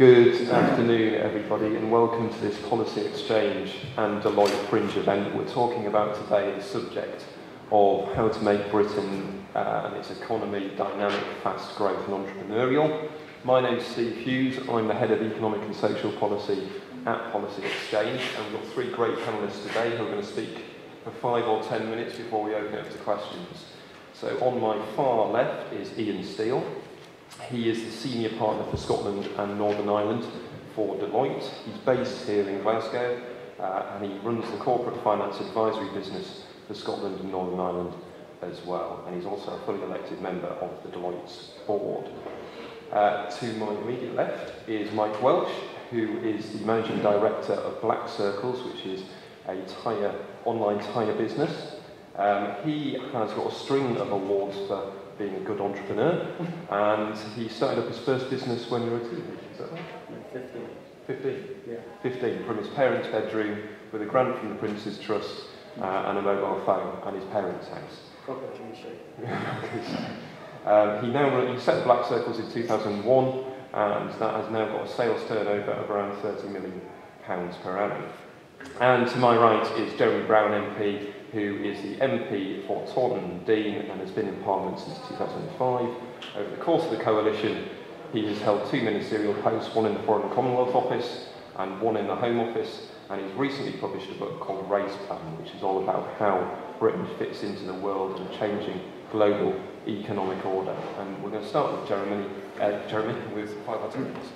Good afternoon, everybody, and welcome to this policy exchange and Deloitte Fringe event. We're talking about today the subject of how to make Britain uh, and its economy dynamic, fast growth, and entrepreneurial. My name is Steve Hughes. I'm the head of economic and social policy at Policy Exchange, and we've got three great panelists today who are going to speak for five or ten minutes before we open it up to questions. So on my far left is Ian Steele. He is the senior partner for Scotland and Northern Ireland for Deloitte. He's based here in Glasgow uh, and he runs the corporate finance advisory business for Scotland and Northern Ireland as well. And he's also a fully elected member of the Deloitte's board. Uh, to my immediate left is Mike Welsh, who is the managing director of Black Circles, which is a tire, online tyre business. Um, he has got a string of awards for being a good entrepreneur, and he started up his first business when you were a teenager, is that right? 15. 15? Yeah. 15, from his parents' bedroom, with a grant from the Prince's Trust, uh, and a mobile phone, and his parents' house. Proper um, he now he set Black Circles in 2001, and that has now got a sales turnover of around 30 million pounds per annum. And to my right is Jeremy Browne MP, who is the MP for Taunton Deane and has been in Parliament since 2005. Over the course of the coalition, he has held two ministerial posts, one in the Foreign Commonwealth Office and one in the Home Office, and he's recently published a book called Race Plan, which is all about how Britain fits into the world and changing global economic order. And we're going to start with Jeremy, uh, Jeremy with five minutes.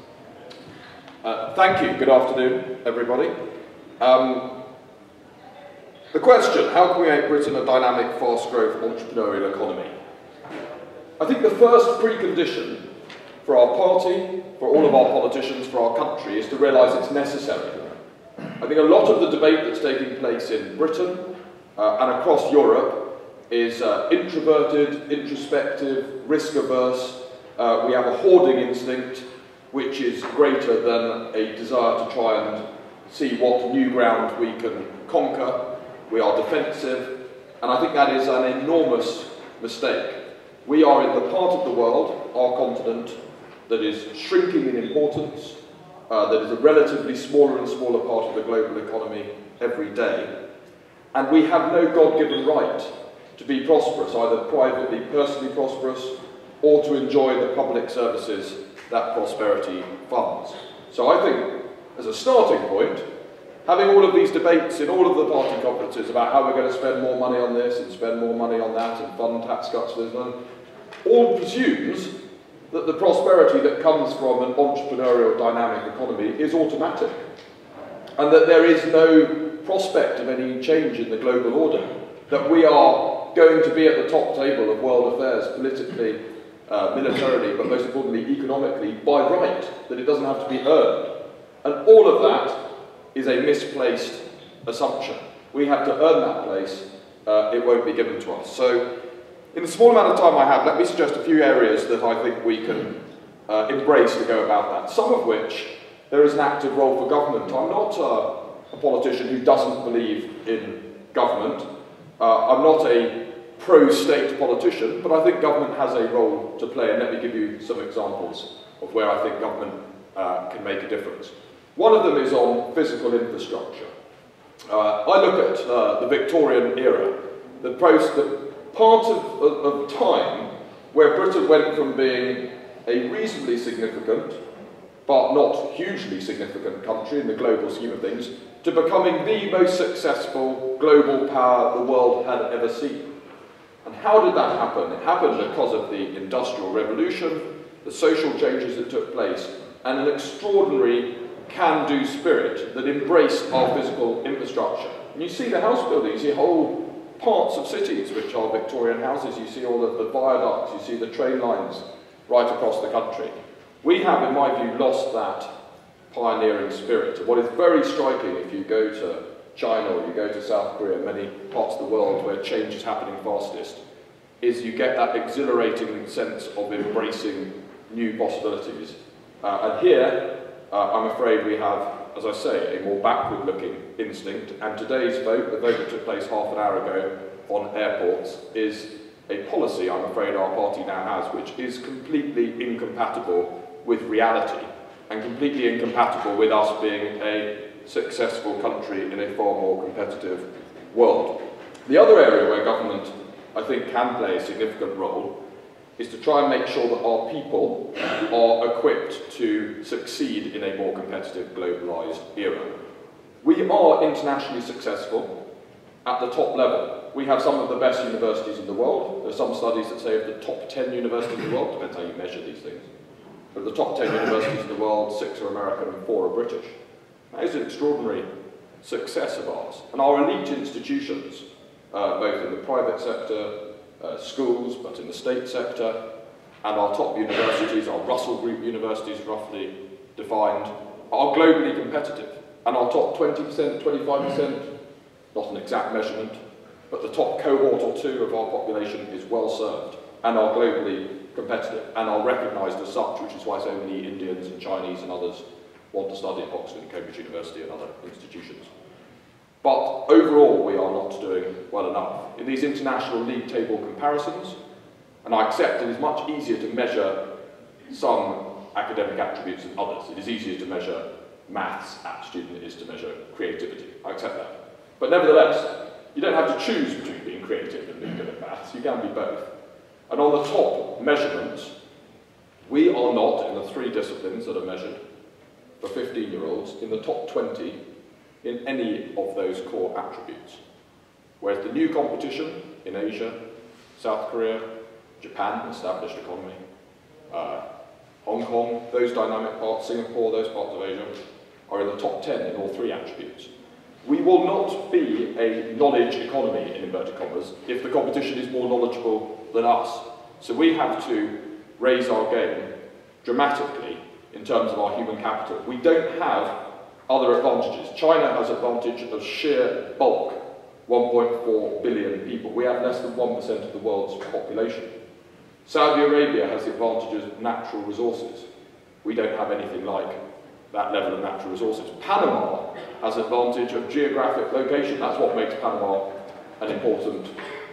Uh, thank you. Good afternoon, everybody. Um, the question, how can we make Britain a dynamic, fast growth entrepreneurial economy? I think the first precondition for our party, for all of our politicians, for our country, is to realise it's necessary. I think a lot of the debate that's taking place in Britain uh, and across Europe is uh, introverted, introspective, risk averse. Uh, we have a hoarding instinct which is greater than a desire to try and see what new ground we can conquer we are defensive, and I think that is an enormous mistake. We are in the part of the world, our continent, that is shrinking in importance, uh, that is a relatively smaller and smaller part of the global economy every day, and we have no God-given right to be prosperous, either privately, personally prosperous, or to enjoy the public services that prosperity funds. So I think, as a starting point, having all of these debates in all of the party conferences about how we're going to spend more money on this and spend more money on that and fund tax cuts for this, all presumes that the prosperity that comes from an entrepreneurial dynamic economy is automatic and that there is no prospect of any change in the global order, that we are going to be at the top table of world affairs politically, uh, militarily, but most importantly economically by right, that it doesn't have to be earned. And all of that is a misplaced assumption. We have to earn that place, uh, it won't be given to us. So, in the small amount of time I have, let me suggest a few areas that I think we can uh, embrace to go about that, some of which there is an active role for government. I'm not uh, a politician who doesn't believe in government. Uh, I'm not a pro-state politician, but I think government has a role to play, and let me give you some examples of where I think government uh, can make a difference. One of them is on physical infrastructure. Uh, I look at uh, the Victorian era, the, post, the part of, of, of time where Britain went from being a reasonably significant, but not hugely significant country in the global scheme of things, to becoming the most successful global power the world had ever seen. And how did that happen? It happened because of the Industrial Revolution, the social changes that took place, and an extraordinary can-do spirit that embraced our physical infrastructure. And you see the house buildings, you see whole parts of cities which are Victorian houses, you see all of the viaducts, you see the train lines right across the country. We have, in my view, lost that pioneering spirit. What is very striking if you go to China or you go to South Korea, many parts of the world where change is happening fastest, is you get that exhilarating sense of embracing new possibilities. Uh, and here, uh, I'm afraid we have, as I say, a more backward-looking instinct, and today's vote, the vote that took place half an hour ago on airports, is a policy I'm afraid our party now has, which is completely incompatible with reality. and completely incompatible with us being a successful country in a far more competitive world. The other area where government, I think, can play a significant role is to try and make sure that our people are equipped to succeed in a more competitive globalised era. We are internationally successful at the top level. We have some of the best universities in the world. There are some studies that say of the top 10 universities in the world, depends how you measure these things, but of the top 10 universities in the world, six are American and four are British. That is an extraordinary success of ours. And our elite institutions, uh, both in the private sector, uh, schools, but in the state sector. And our top universities, our Russell Group universities roughly defined, are globally competitive. And our top 20%, 25%, not an exact measurement, but the top cohort or two of our population is well served and are globally competitive and are recognised as such, which is why so many Indians and Chinese and others want to study at Oxford and Cambridge University and other institutions. But overall, we are not doing well enough. In these international league table comparisons, and I accept it is much easier to measure some academic attributes than others. It is easier to measure maths aptitude than it is to measure creativity. I accept that. But nevertheless, you don't have to choose between being creative and being good at maths. You can be both. And on the top measurement, we are not, in the three disciplines that are measured for 15-year-olds, in the top 20 in any of those core attributes. Whereas the new competition in Asia, South Korea, Japan, established economy, uh, Hong Kong, those dynamic parts, Singapore, those parts of Asia, are in the top 10 in all three attributes. We will not be a knowledge economy, in inverted commas, if the competition is more knowledgeable than us. So we have to raise our game dramatically in terms of our human capital. We don't have other advantages. China has advantage of sheer bulk, 1.4 billion people. We have less than 1% of the world's population. Saudi Arabia has the advantages of natural resources. We don't have anything like that level of natural resources. Panama has advantage of geographic location. That's what makes Panama an important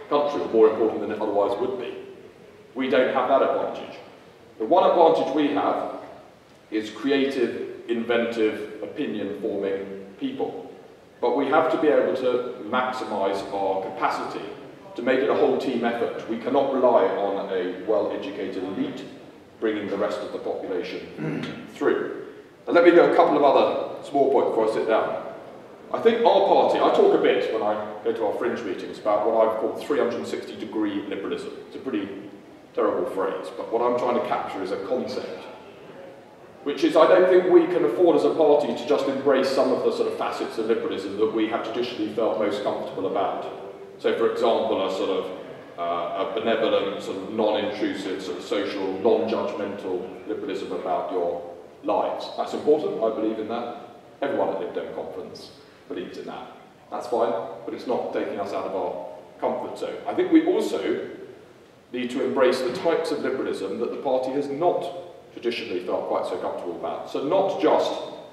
country, more important than it otherwise would be. We don't have that advantage. The one advantage we have is creative inventive, opinion-forming people. But we have to be able to maximise our capacity to make it a whole team effort. We cannot rely on a well-educated elite bringing the rest of the population through. And let me do a couple of other small points before I sit down. I think our party, I talk a bit when I go to our fringe meetings about what I've called 360 degree liberalism. It's a pretty terrible phrase, but what I'm trying to capture is a concept which is I don't think we can afford as a party to just embrace some of the sort of facets of liberalism that we have traditionally felt most comfortable about. So, for example, a sort of uh, a benevolent, sort of non-intrusive, sort of social, non-judgmental liberalism about your lives. That's important, I believe in that. Everyone at Lib Dem conference believes in that. That's fine, but it's not taking us out of our comfort zone. I think we also need to embrace the types of liberalism that the party has not traditionally felt quite so comfortable about. So not just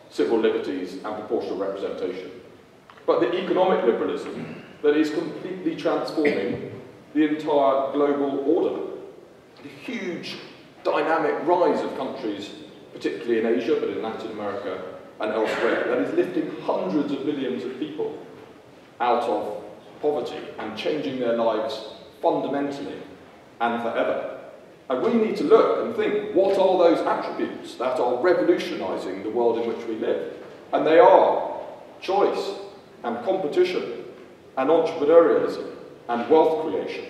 civil liberties and proportional representation, but the economic liberalism that is completely transforming the entire global order. The huge dynamic rise of countries, particularly in Asia, but in Latin America and elsewhere, that is lifting hundreds of millions of people out of poverty and changing their lives fundamentally and forever. And we need to look and think, what are those attributes that are revolutionising the world in which we live? And they are choice and competition and entrepreneurialism and wealth creation.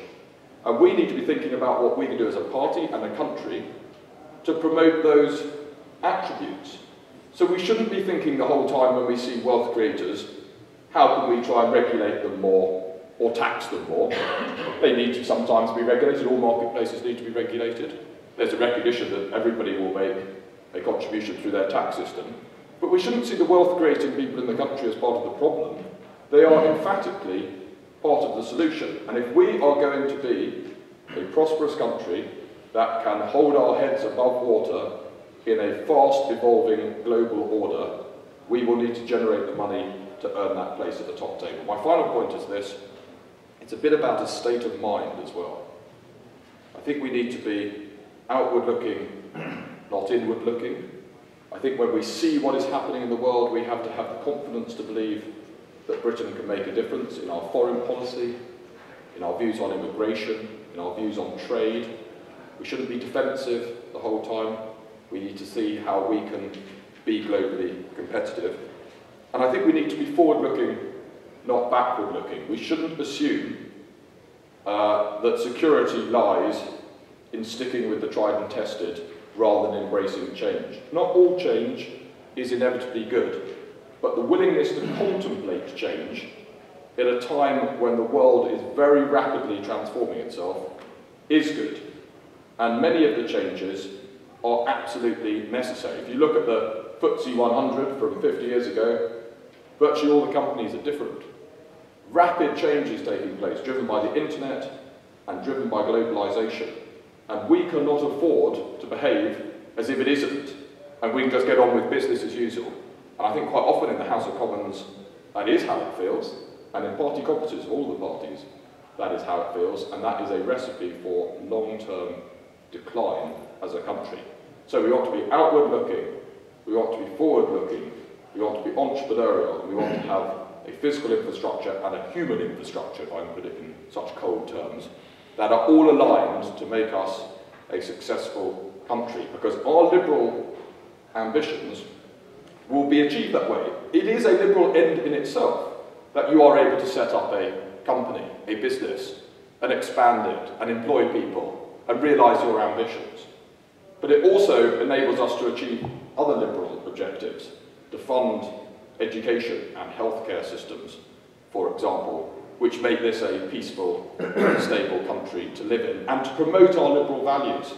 And we need to be thinking about what we can do as a party and a country to promote those attributes. So we shouldn't be thinking the whole time when we see wealth creators, how can we try and regulate them more or tax them more. They need to sometimes be regulated. All marketplaces need to be regulated. There's a recognition that everybody will make a contribution through their tax system. But we shouldn't see the wealth-creating people in the country as part of the problem. They are emphatically part of the solution. And if we are going to be a prosperous country that can hold our heads above water in a fast-evolving global order, we will need to generate the money to earn that place at the top table. My final point is this. It's a bit about a state of mind as well. I think we need to be outward looking, not inward looking. I think when we see what is happening in the world, we have to have the confidence to believe that Britain can make a difference in our foreign policy, in our views on immigration, in our views on trade. We shouldn't be defensive the whole time. We need to see how we can be globally competitive. And I think we need to be forward-looking, not backward-looking. We shouldn't assume uh, that security lies in sticking with the tried and tested rather than embracing change. Not all change is inevitably good, but the willingness to contemplate change at a time when the world is very rapidly transforming itself is good. And many of the changes are absolutely necessary. If you look at the FTSE 100 from 50 years ago, virtually all the companies are different. Rapid change is taking place, driven by the internet and driven by globalization. And we cannot afford to behave as if it isn't, and we can just get on with business as usual. And I think quite often in the House of Commons, that is how it feels, and in party conferences of all the parties, that is how it feels, and that is a recipe for long-term decline as a country. So we ought to be outward-looking, we ought to be forward-looking, we ought to be entrepreneurial, we ought to have a physical infrastructure and a human infrastructure, if I can put it in such cold terms, that are all aligned to make us a successful country. Because our liberal ambitions will be achieved that way. It is a liberal end in itself that you are able to set up a company, a business, and expand it, and employ people, and realise your ambitions. But it also enables us to achieve other liberal objectives, to fund education and healthcare systems, for example, which make this a peaceful, stable country to live in, and to promote our liberal values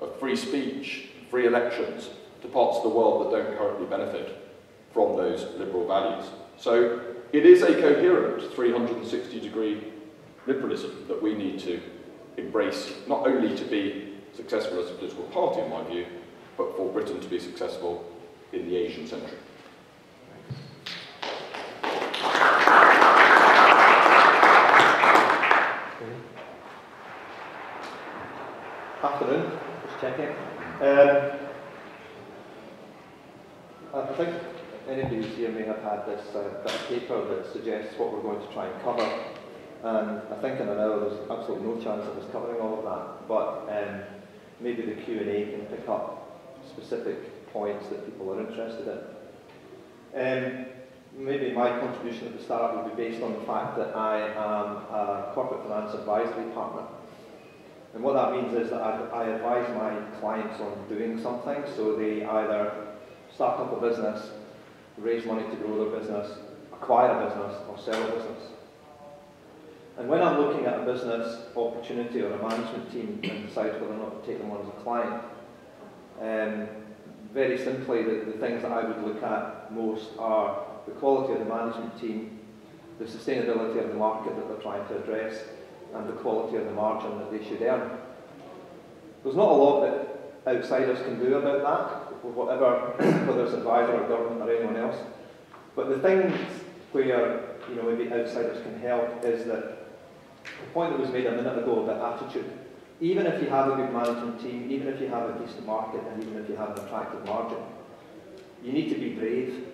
of free speech, free elections, to parts of the world that don't currently benefit from those liberal values. So it is a coherent 360 degree liberalism that we need to embrace, not only to be successful as a political party, in my view, but for Britain to be successful in the Asian century. Just checking. Um, I think anybody here may have had this uh, bit of paper that suggests what we're going to try and cover. And I think in an hour there's absolutely no chance of us covering all of that. But um, maybe the Q&A can pick up specific points that people are interested in. Um, maybe my contribution at the start would be based on the fact that I am a corporate finance advisory partner. And what that means is that I, I advise my clients on doing something, so they either start up a business, raise money to grow their business, acquire a business, or sell a business. And when I'm looking at a business opportunity or a management team and decide whether or not to take them on as a client, um, very simply, the, the things that I would look at most are the quality of the management team, the sustainability of the market that they're trying to address, and the quality of the margin that they should earn. There's not a lot that outsiders can do about that, whatever, whether it's advisor or government or anyone else. But the things where you know maybe outsiders can help is that the point that was made a minute ago about attitude. Even if you have a good management team, even if you have a decent market, and even if you have an attractive margin, you need to be brave.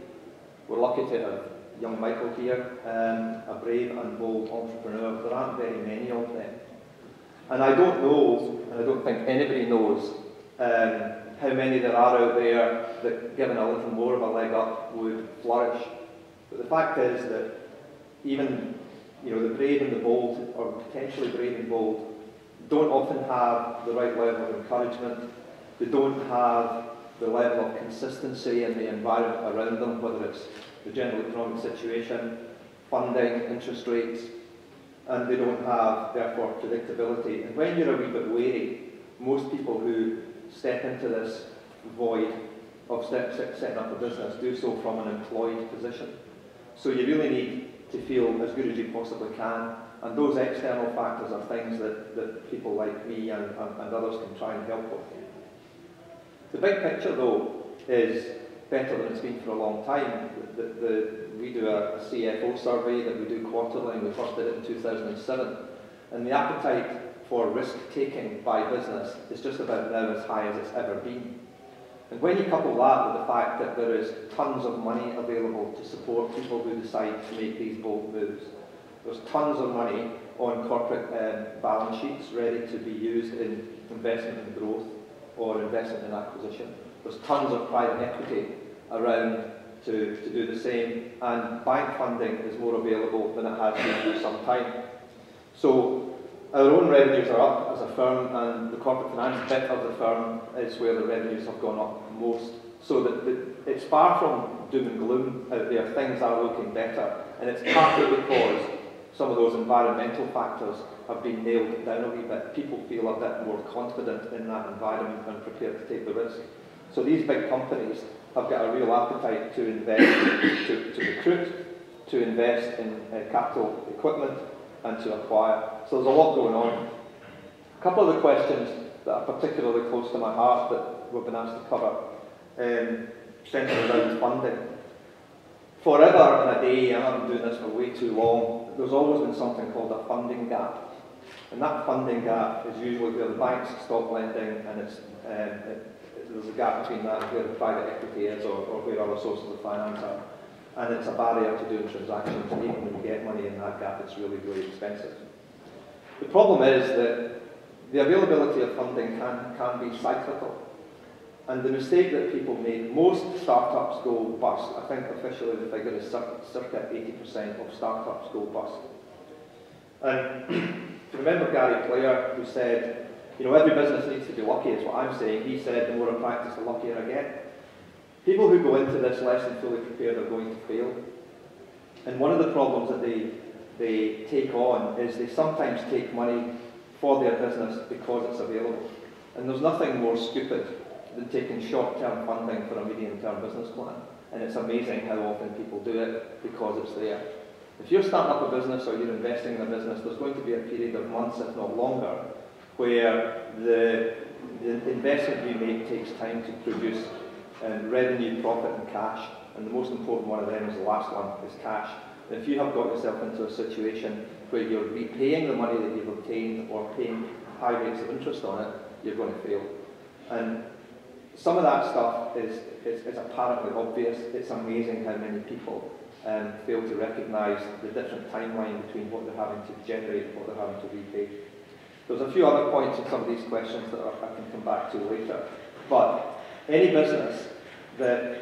We're lucky to have young Michael here, um, a brave and bold entrepreneur. There aren't very many of them. And I don't know, and I don't think anybody knows, um, how many there are out there that, given a little more of a leg up, would flourish. But the fact is that even you know, the brave and the bold, or potentially brave and bold, don't often have the right level of encouragement. They don't have the level of consistency in the environment around them, whether it's the general economic situation, funding, interest rates, and they don't have, therefore, predictability. And when you're a wee bit wary, most people who step into this void of step, setting up a business do so from an employed position. So you really need to feel as good as you possibly can, and those external factors are things that, that people like me and, and, and others can try and help with. The big picture, though, is better than it's been for a long time. The, the, we do a CFO survey that we do quarterly, and we first did it in 2007. And the appetite for risk-taking by business is just about now as high as it's ever been. And when you couple that with the fact that there is tons of money available to support people who decide to make these bold moves, there's tons of money on corporate um, balance sheets ready to be used in investment and growth or investment in acquisition. There's tons of private equity around to, to do the same, and bank funding is more available than it has been for some time. So our own revenues are up as a firm, and the corporate finance bit of the firm is where the revenues have gone up most. So that, it's far from doom and gloom out there. Things are looking better, and it's partly because some of those environmental factors have been nailed down a wee bit. People feel a bit more confident in that environment and prepared to take the risk. So these big companies have got a real appetite to invest, to, to recruit, to invest in uh, capital equipment and to acquire. So there's a lot going on. A couple of the questions that are particularly close to my heart that we've been asked to cover um, centre around funding. Forever and a day, and I've been doing this for way too long, there's always been something called a funding gap. And that funding gap is usually where the banks stop lending and it's, um, it, there's a gap between that and where the private equity is or, or where other sources of finance are. And it's a barrier to doing transactions, and even when you get money in that gap, it's really, really expensive. The problem is that the availability of funding can, can be cyclical. And the mistake that people make, most startups go bust. I think officially the figure is circa 80% of startups go bust. And if you remember Gary Player, who said, you know, every business needs to be lucky, is what I'm saying. He said, the more I practice, the luckier I get. People who go into this less than fully prepared are going to fail. And one of the problems that they, they take on is they sometimes take money for their business because it's available. And there's nothing more stupid than taking short-term funding for a medium-term business plan. And it's amazing how often people do it because it's there. If you're starting up a business or you're investing in a business, there's going to be a period of months, if not longer, where the, the investment you make takes time to produce um, revenue, profit and cash. And the most important one of them is the last one, is cash. If you have got yourself into a situation where you're repaying the money that you've obtained or paying high rates of interest on it, you're going to fail. And some of that stuff is, is, is apparently obvious. It's amazing how many people um, fail to recognise the different timeline between what they're having to generate and what they're having to repay. There's a few other points in some of these questions that I can come back to later. But any business that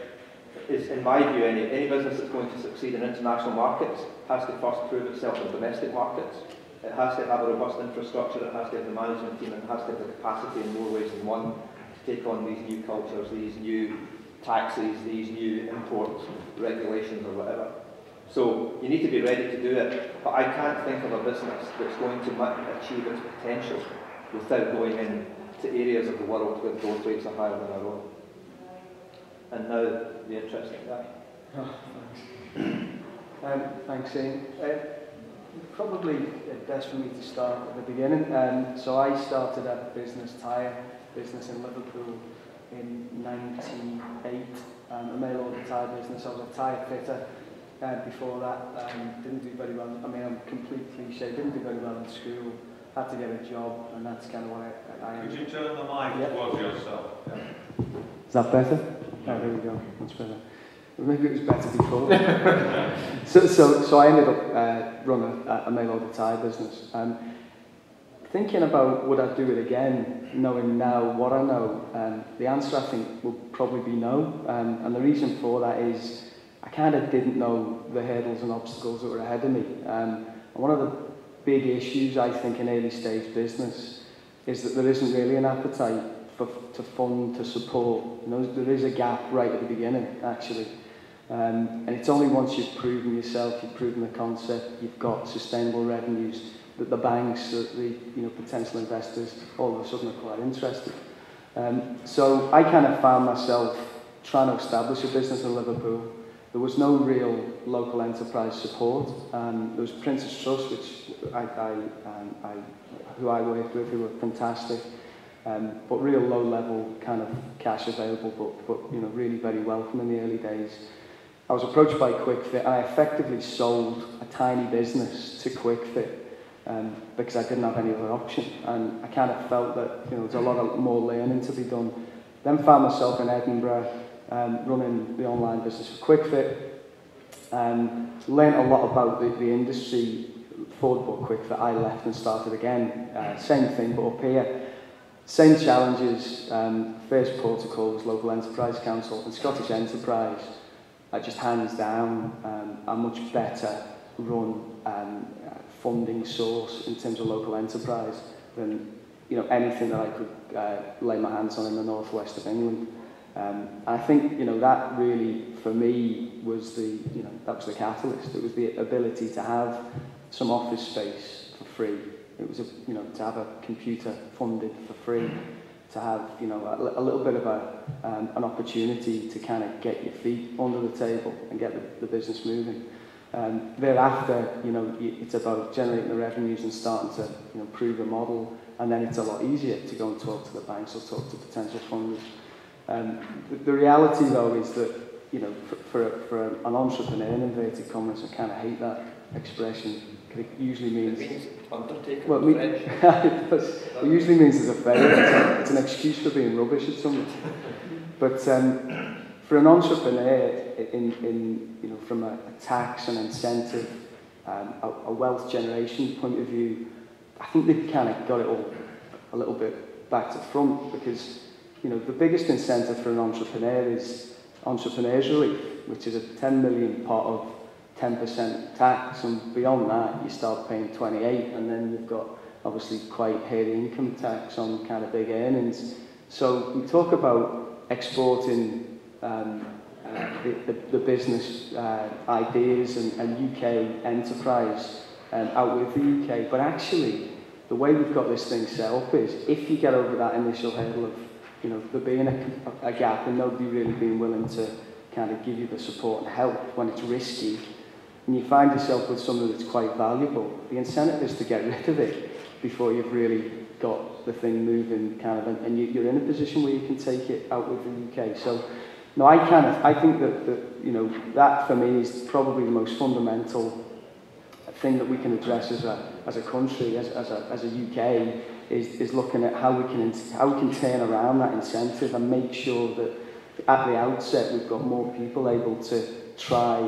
is, in my view, any, any business that's going to succeed in international markets has to first prove itself in domestic markets. It has to have a robust infrastructure, it has to have the management team, and it has to have the capacity in more ways than one to take on these new cultures, these new taxes, these new imports, regulations or whatever. So you need to be ready to do it, but I can't think of a business that's going to achieve its potential without going into areas of the world where growth rates are higher than our own. And now, the interesting guy. Oh, thanks. um, thanks, Ian. Uh, probably best for me to start at the beginning. Um, so I started a business tyre business in Liverpool in 98. Um, a mail order tyre business. I was a tyre fitter. Uh, before that, um, didn't do very well. I mean, I'm completely cliche. Didn't do very well in school. Had to get a job, and that's kind of what I, I am. Could you turn the mic yeah. towards yourself? Yeah. Is that better? Oh, there we go. Much better. Maybe it was better before. so, so, so I ended up uh, running a, a mail order tyre business. Um, thinking about would I do it again, knowing now what I know, um, the answer I think will probably be no. Um, and the reason for that is I kind of didn't know the hurdles and obstacles that were ahead of me. Um, and one of the big issues, I think, in early stage business is that there isn't really an appetite for, to fund, to support. You know, there is a gap right at the beginning, actually. Um, and it's only once you've proven yourself, you've proven the concept, you've got sustainable revenues, that the banks, that the you know, potential investors all of a sudden are quite interested. Um, so I kind of found myself trying to establish a business in Liverpool There was no real local enterprise support. Um, there was Prince's Trust, which I, I, um, I, who I worked with, who were fantastic, um, but real low-level kind of cash available, but, but you know really very welcome in the early days. I was approached by QuickFit, and I effectively sold a tiny business to QuickFit um, because I didn't have any other option, and I kind of felt that you know there's a lot of more learning to be done. Then found myself in Edinburgh um, running the online business for QuickFit. Um, learned a lot about the, the industry for Book Quick that I left and started again. Uh, same thing, but up here. Same challenges, um, first protocol was local enterprise council and Scottish enterprise, uh, just hands down, um, a much better run um, funding source in terms of local enterprise than you know anything that I could uh, lay my hands on in the northwest of England. Um, I think you know that really for me was the you know that was the catalyst. It was the ability to have some office space for free. It was a, you know to have a computer funded for free, to have you know a, a little bit of a um, an opportunity to kind of get your feet under the table and get the, the business moving. Um, thereafter, you know, it's about generating the revenues and starting to, you know, prove the model, and then it's a lot easier to go and talk to the banks or talk to potential funders. Um, the, the reality, though, is that you know, for, for, a, for an entrepreneur in inverted commas, I kind of hate that expression it usually means... It means undertaking. Well, me, it, does, it usually means there's a failure. It's, it's, an excuse for being rubbish at something. But um, for an entrepreneur, in, in, you know, from a, a tax and incentive, um, a, a wealth generation point of view, I think they've kind of got it all a little bit back to front because you know, the biggest incentive for an entrepreneur is entrepreneur's relief, which is a 10 million pot of 10% tax, and beyond that, you start paying 28, and then you've got obviously quite heavy income tax on kind of big earnings. So we talk about exporting um, uh, the, the, the business uh, ideas and, and UK enterprise um, out with the UK, but actually, the way we've got this thing set up is if you get over that initial hurdle of you know, there being a, a gap and nobody really being willing to kind of give you the support and help when it's risky, and you find yourself with something that's quite valuable, the incentive is to get rid of it before you've really got the thing moving kind of, and, and you, you're in a position where you can take it out with the UK. So, no, I kind of, I think that, that, you know, that for me is probably the most fundamental thing that we can address as a, as a country, as, as, a, as a UK, is, is looking at how we can how we can turn around that incentive and make sure that at the outset we've got more people able to try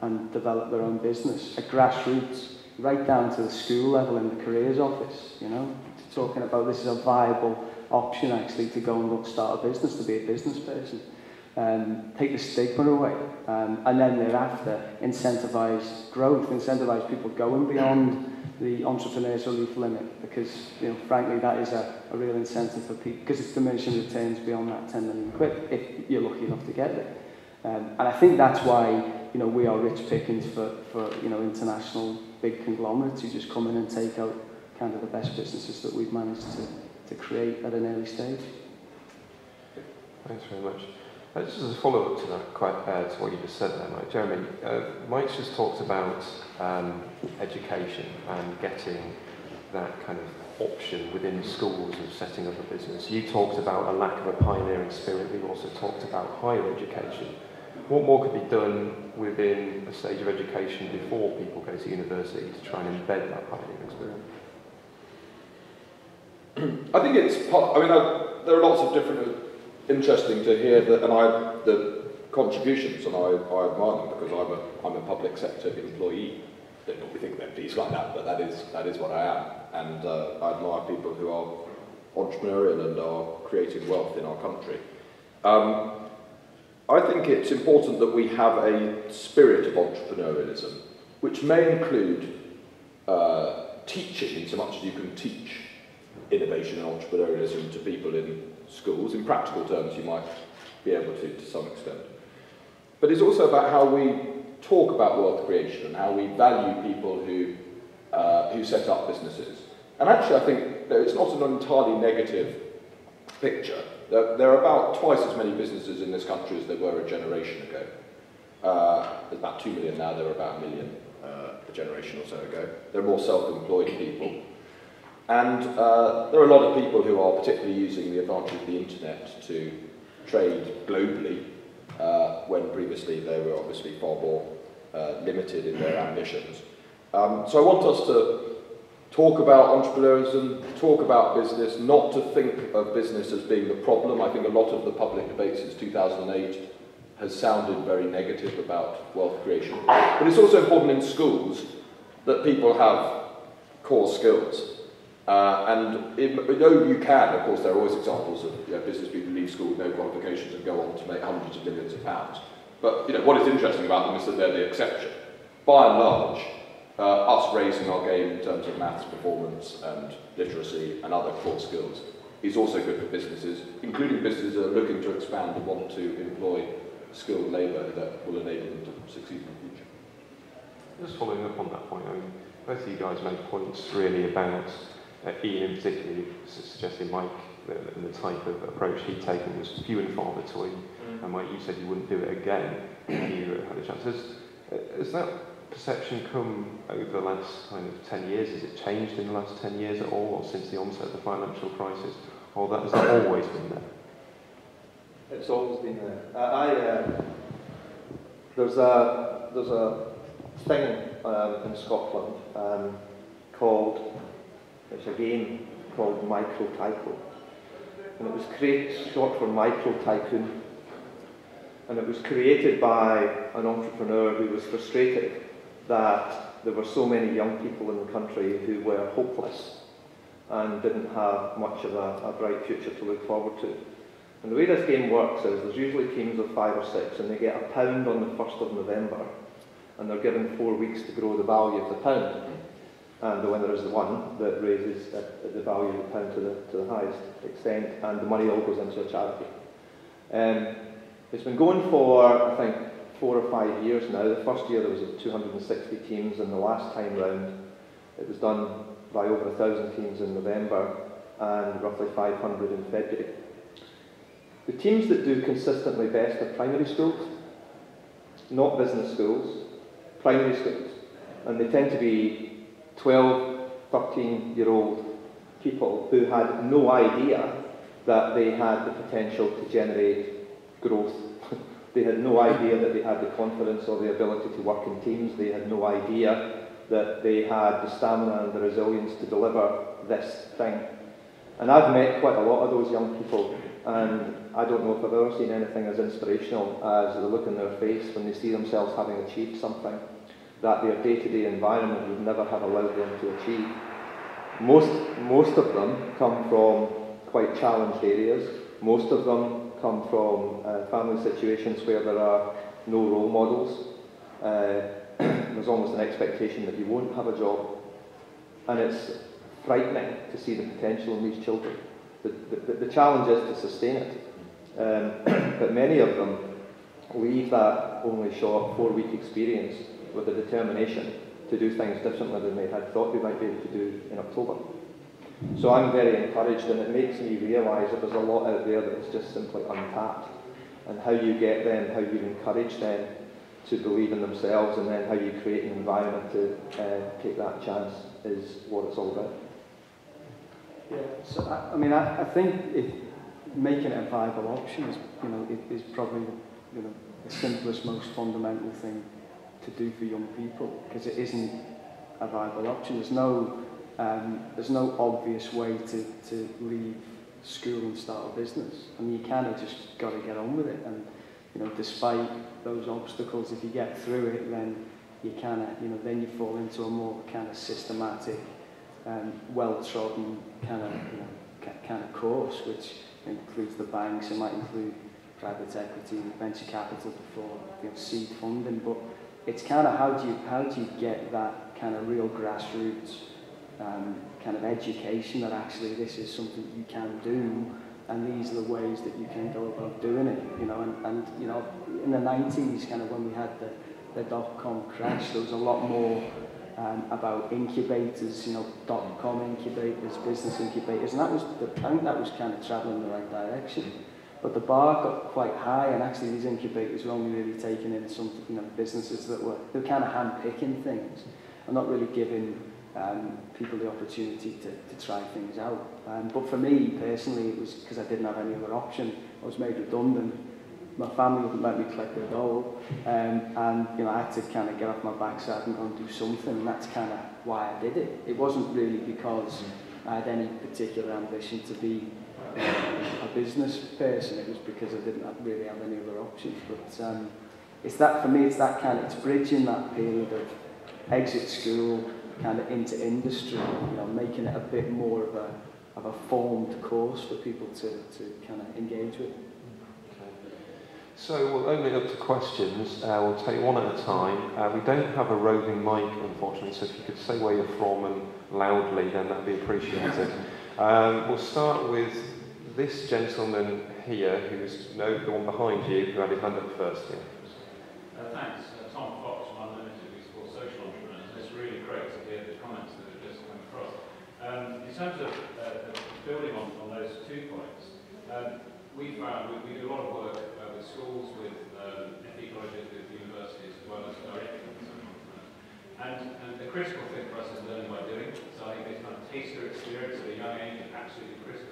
and develop their own business at grassroots, right down to the school level in the careers office. You know, talking about this is a viable option actually to go and look start a business to be a business person. Um, take the stigma away um, and then thereafter incentivize growth, incentivize people going beyond the entrepreneur's relief limit because, you know, frankly, that is a, a real incentive for people because it's diminishing returns beyond that 10 million quid if you're lucky enough to get there. Um, and I think that's why, you know, we are rich pickings for, for, you know, international big conglomerates who just come in and take out kind of the best businesses that we've managed to, to create at an early stage. Thanks very much. Uh, just as a follow-up to that, quite uh, to what you just said there, Mike. Jeremy, uh, Mike's just talked about um, education and getting that kind of option within schools of setting up a business. You talked about a lack of a pioneering spirit. We also talked about higher education. What more could be done within a stage of education before people go to university to try and embed that pioneering spirit? I think it's part, I mean, I, there are lots of different interesting to hear that, and I, the contributions, and I, I admire them because I'm a, I'm a public sector employee. Don't normally think of MPs like that, but that is, that is what I am. And uh, I admire people who are entrepreneurial and are creating wealth in our country. Um, I think it's important that we have a spirit of entrepreneurialism, which may include uh, teaching in so much as you can teach innovation and entrepreneurialism to people in schools. In practical terms, you might be able to to some extent. But it's also about how we talk about wealth creation and how we value people who, uh, who set up businesses. And actually, I think it's not an entirely negative picture. There, there are about twice as many businesses in this country as there were a generation ago. Uh, there's about two million now, there were about a million uh, a generation or so ago. There are more self-employed people. And uh, there are a lot of people who are particularly using the advantage of the internet to trade globally, uh, when previously they were obviously far more uh, limited in their ambitions. Um, so I want us to talk about entrepreneurism, talk about business, not to think of business as being the problem. I think a lot of the public debate since 2008 has sounded very negative about wealth creation. But it's also important in schools that people have core skills. Uh, and it, though you can, of course, there are always examples of you know, business people leave school with no qualifications and go on to make hundreds of millions of pounds. But you know, what is interesting about them is that they're the exception. By and large, uh, us raising our game in terms of maths performance and literacy and other core skills is also good for businesses, including businesses that are looking to expand and want to employ skilled labour that will enable them to succeed in the future. Just following up on that point, I mean, both of you guys made points really about uh, Ian in particular suggested Mike the, the type of approach he'd taken was few and far between. Mm. And Mike, you said you wouldn't do it again if you had a chance. Has, has that perception come over the last kind of 10 years? Has it changed in the last 10 years at all, or since the onset of the financial crisis? Or that, has that always been there? It's always been there. I, I uh, there's a there's a thing um, in Scotland um, called it's a game called Micro Tycoon, and it was created short for Micro Tycoon, and it was created by an entrepreneur who was frustrated that there were so many young people in the country who were hopeless and didn't have much of a, a bright future to look forward to. And the way this game works is there's usually teams of five or six, and they get a pound on the 1st of November, and they're given four weeks to grow the value of the pound. And the winner is the one that raises the value of the pound to the, to the highest extent, and the money all goes into a charity. Um, it's been going for, I think, four or five years now. The first year there was 260 teams, and the last time round it was done by over a thousand teams in November and roughly 500 in February. The teams that do consistently best are primary schools, not business schools, primary schools. And they tend to be 12, 13 year old people who had no idea that they had the potential to generate growth. they had no idea that they had the confidence or the ability to work in teams. They had no idea that they had the stamina and the resilience to deliver this thing. And I've met quite a lot of those young people and I don't know if I've ever seen anything as inspirational as the look in their face when they see themselves having achieved something that their day-to-day environment would never have allowed them to achieve. Most, most of them come from quite challenged areas. Most of them come from uh, family situations where there are no role models. Uh, there's almost an expectation that you won't have a job. And it's frightening to see the potential in these children. The, the, the challenge is to sustain it. Um, but many of them leave that only short four-week experience with the determination to do things differently than they had thought they might be able to do in October. So I'm very encouraged and it makes me realise that there's a lot out there that is just simply untapped. And how you get them, how you encourage them to believe in themselves and then how you create an environment to uh, take that chance is what it's all about. Yeah, so I, I mean, I, I think making it a viable option is, you know, is probably, you know, the simplest, most fundamental thing to do for young people because it isn't a viable option. There's no, um, there's no obvious way to, to leave school and start a business. I mean, you kind of just got to get on with it. And, you know, despite those obstacles, if you get through it, then you kind of, you know, then you fall into a more kind of systematic, um, well-trodden kind of, you know, kind of course, which includes the banks, it might include private equity venture capital before, you know, seed funding, but it's kind of how do you, how do you get that kind of real grassroots um, kind of education that actually this is something you can do and these are the ways that you can go about doing it, you know, and, and you know, in the 90s, kind of when we had the, the dot-com crash, there was a lot more um, about incubators, you know, dot-com incubators, business incubators, and that was, the, I think that was kind of travelling the right direction. But the bar got quite high, and actually these incubators were only really taking in some you know, businesses that were they were kind of hand-picking things and not really giving um, people the opportunity to, to try things out. Um, but for me personally, it was because I didn't have any other option. I was made redundant. My family wouldn't let me collect the dole, um, and you know I had to kind of get off my backside and go and do something. And that's kind of why I did it. It wasn't really because I had any particular ambition to be a business person. It was because I didn't have, really have any other options. But um, it's that for me. It's that kind of it's bridging that period of exit school kind of into industry. You know, making it a bit more of a of a formed course for people to, to kind of engage with. So we'll open it up to questions. Uh, we'll take one at a time. Uh, we don't have a roving mic, unfortunately, so if you could say where you're from and loudly, then that'd be appreciated. Um, we'll start with this gentleman here, who's no, the one behind you, who had his hand up first. Yeah. Uh, thanks. Uh, Tom Fox from Unlimited. We support social entrepreneurs. It's really great to hear the comments that have just come across. Um, in terms of uh, building on, on those two points, um, we found we, we do a lot of work uh, with schools, with um, FE colleges, with universities, as well as directly with social entrepreneurs. And, and the critical thing for us is learning by doing. So I think this kind of taster experience at a young age is absolutely critical.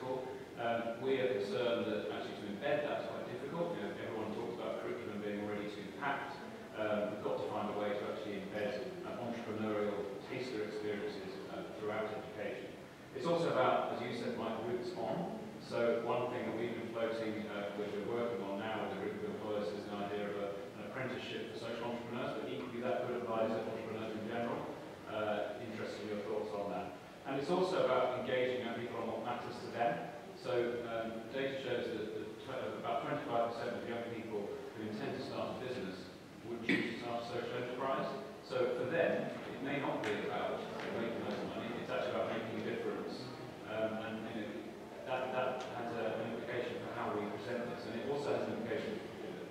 Um, we are concerned that actually to embed that's quite difficult. You know, everyone talks about curriculum being already too packed. Um, we've got to find a way to actually embed uh, entrepreneurial taster experiences uh, throughout education. It's also about, as you said, Mike, roots on. So one thing that we've been floating, uh, which we're working on now with a group of employers, is an idea of a, an apprenticeship for social entrepreneurs, but equally that could apply to entrepreneurs in general. Uh, interested in your thoughts on that. And it's also about engaging people on what matters to them. So um, data shows that, that about 25% of young people who intend to start a business would choose to start a social enterprise. So for them, it may not be about making loads of money, it's actually about making a difference. Um, and you know, that, that has a, an implication for how we present this. And it also has an implication,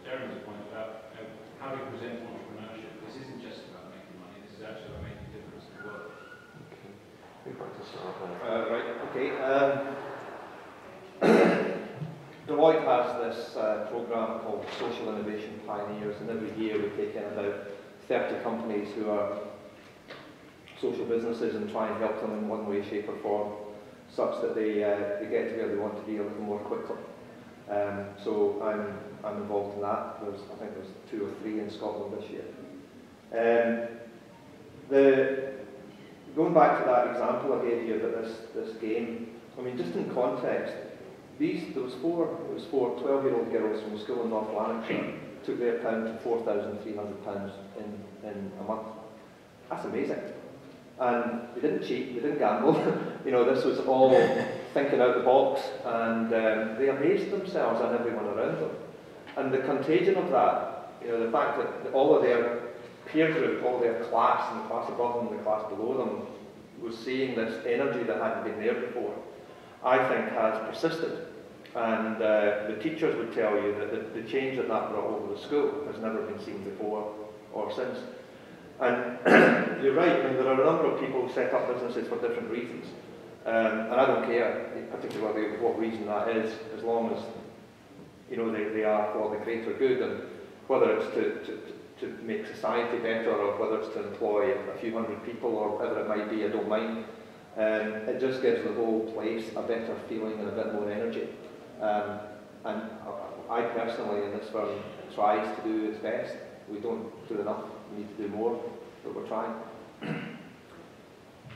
Jeremy's point about you know, how do we present entrepreneurship. This isn't just about making money, this is actually about making a difference in the world. Okay. Who'd like to start there? Uh, right, okay. Um, Deloitte has this uh, program called Social Innovation Pioneers, and every year we take in about 30 companies who are social businesses and try and help them in one way, shape, or form, such that they, uh, they get to where they want to be a little more quickly. Um, so I'm, I'm involved in that. There's, I think there's two or three in Scotland this year. Um, the, going back to that example I gave you about this, this game, I mean, just in context, these, there was four, it was four 12-year-old girls from a school in North Lanarkshire took their pound to £4,300 in, in a month. That's amazing. And they didn't cheat, they didn't gamble. you know, this was all thinking out the box, and um, they amazed themselves and everyone around them. And the contagion of that, you know, the fact that all of their peer group, all their class, and the class above them and the class below them, was seeing this energy that hadn't been there before, I think has persisted. And uh, the teachers would tell you that the, the change that that brought over the school has never been seen before or since. And you're right, I mean, there are a number of people who set up businesses for different reasons. Um, and I don't care particularly what reason that is, as long as you know they, they are for the greater good, and whether it's to, to, to make society better or whether it's to employ a few hundred people or whatever it might be, I don't mind. Um, it just gives the whole place a better feeling and a bit more energy. Um, and I personally in this firm tries to do its best. we don't do enough, we need to do more, but we're trying.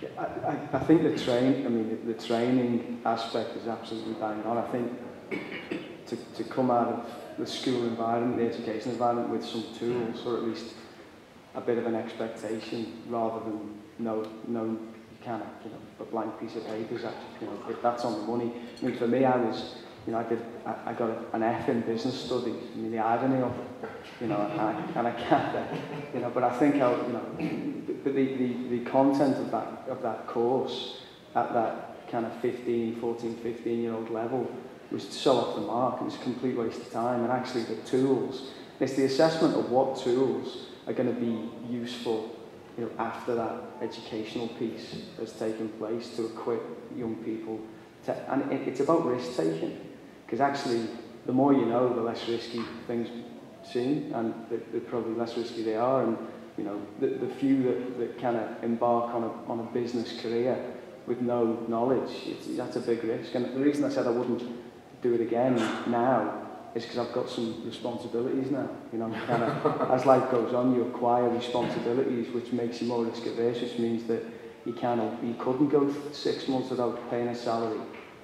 Yeah, I, I, I think the train, I mean, the, the training aspect is absolutely bang on. I think to, to come out of the school environment, the education environment with some tools, or at least a bit of an expectation rather than no, no, you can't, you know, a blank piece of paper is actually, you know, if that's on the money. I mean, for me, I was, you know, I did, I, I got an F in business studies. I mean, the irony of, you know, and I, and I can't, you know, but I think I, you know, the, the, the content of that, of that course at that kind of 15, 14, 15 year old level was so off the mark. It was a complete waste of time. And actually the tools, it's the assessment of what tools are going to be useful you know, after that educational piece has taken place to equip young people to, and it, it's about risk taking. Because actually, the more you know, the less risky things seem, and the, the probably less risky they are. And you know, the, the few that, that kind of embark on a, on a business career with no knowledge, it's, that's a big risk. And the reason I said I wouldn't do it again now is because I've got some responsibilities now. You know, kind of, as life goes on, you acquire responsibilities, which makes you more risk averse, which means that you, kind of, you couldn't go six months without paying a salary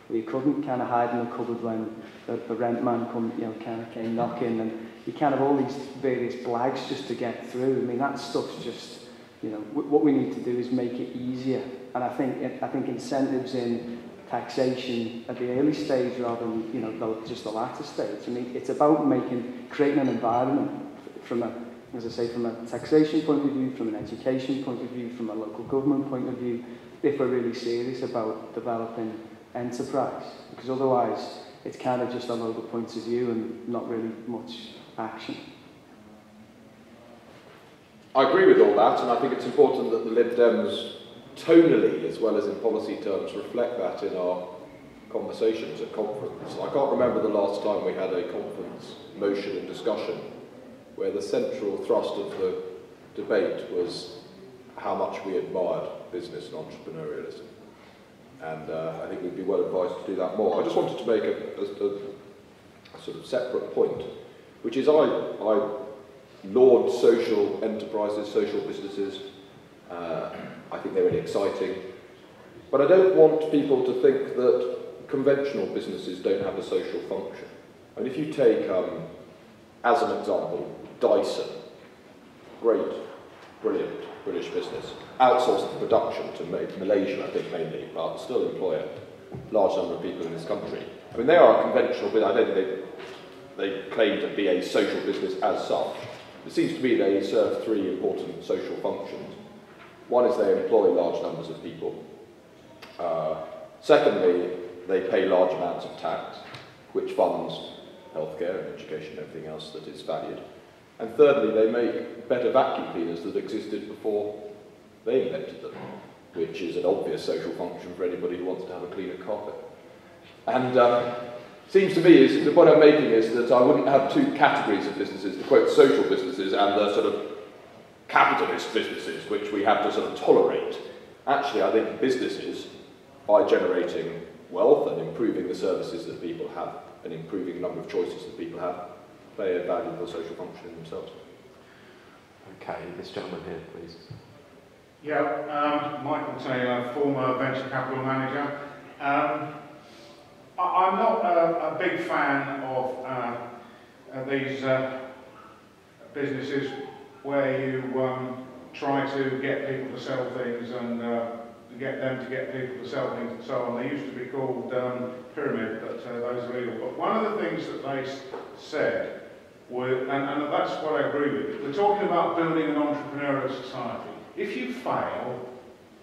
You couldn't kind of hide in the cupboard when the, the rent man come, you know, kind of came knocking and you kind of all these various blags just to get through. I mean, that stuff's just, you know, what we need to do is make it easier. And I think, I think incentives in taxation at the early stage rather than you know just the latter stage. I mean, it's about making creating an environment from a, as I say, from a taxation point of view, from an education point of view, from a local government point of view, if we're really serious about developing enterprise because otherwise it's kind of just a load of points of view and not really much action. I agree with all that and I think it's important that the Lib Dems tonally as well as in policy terms reflect that in our conversations at conference. I can't remember the last time we had a conference motion and discussion where the central thrust of the debate was how much we admired business and entrepreneurialism. And uh, I think we'd be well advised to do that more. I just wanted to make a, a, a sort of separate point, which is I, I laud social enterprises, social businesses, uh, I think they're really exciting. But I don't want people to think that conventional businesses don't have a social function. And if you take, um, as an example, Dyson, great, brilliant British business, outsourced the production to Malaysia, I think mainly, but still employ a large number of people in this country. I mean, they are a conventional business. I don't think they, they claim to be a social business as such. It seems to me they serve three important social functions. One is they employ large numbers of people. Uh, secondly, they pay large amounts of tax, which funds healthcare and education and everything else that is valued. And thirdly, they make better vacuum cleaners that existed before they invented them, which is an obvious social function for anybody who wants to have a cleaner carpet. And um, seems to me is the point I'm making is that I wouldn't have two categories of businesses, the quote social businesses and the sort of capitalist businesses, which we have to sort of tolerate. Actually, I think businesses, by generating wealth and improving the services that people have and improving the number of choices that people have, play a valuable social function in themselves. Okay, this gentleman here, please. Yeah, um, Michael Taylor, former venture capital manager. Um, I, am not a, a, big fan of uh, these uh, businesses where you um, try to get people to sell things and uh, get them to get people to sell things and so on. They used to be called um, pyramid, but uh, those are illegal. But one of the things that they said, were, and, and that's what I agree with, we're talking about building an entrepreneurial society. If you fail,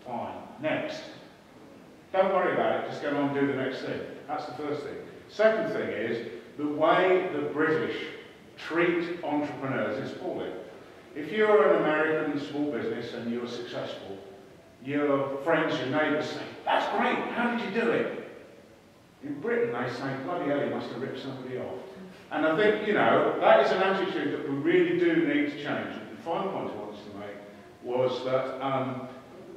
fine, next. Don't worry about it, just go on and do the next thing. That's the first thing. Second thing is, the way the British treat entrepreneurs is appalling. If you're an American small business and you're successful, your friends, your neighbours say, that's great, how did you do it? In Britain, they say, bloody hell, you must have ripped somebody off. And I think, you know, that is an attitude that we really do need to change. The final point I wanted to make was that um,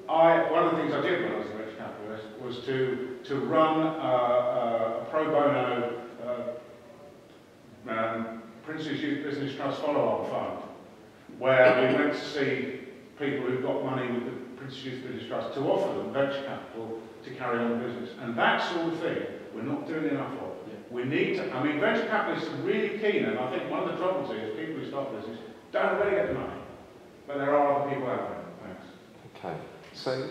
I, one of the things I did when I was a venture capitalist was to, to run a, a, pro bono uh, um, Prince's Youth Business Trust follow-on fund where we went to see people who've got money with the Prince's Youth Business Trust to offer them venture capital to carry on the business. And that sort of thing, we're not doing enough of. Yeah. We need to, I mean, venture capitalists are really keen, and I think one of the troubles is people who start business don't really get the money. But there are other people out there. Thanks. Okay. So,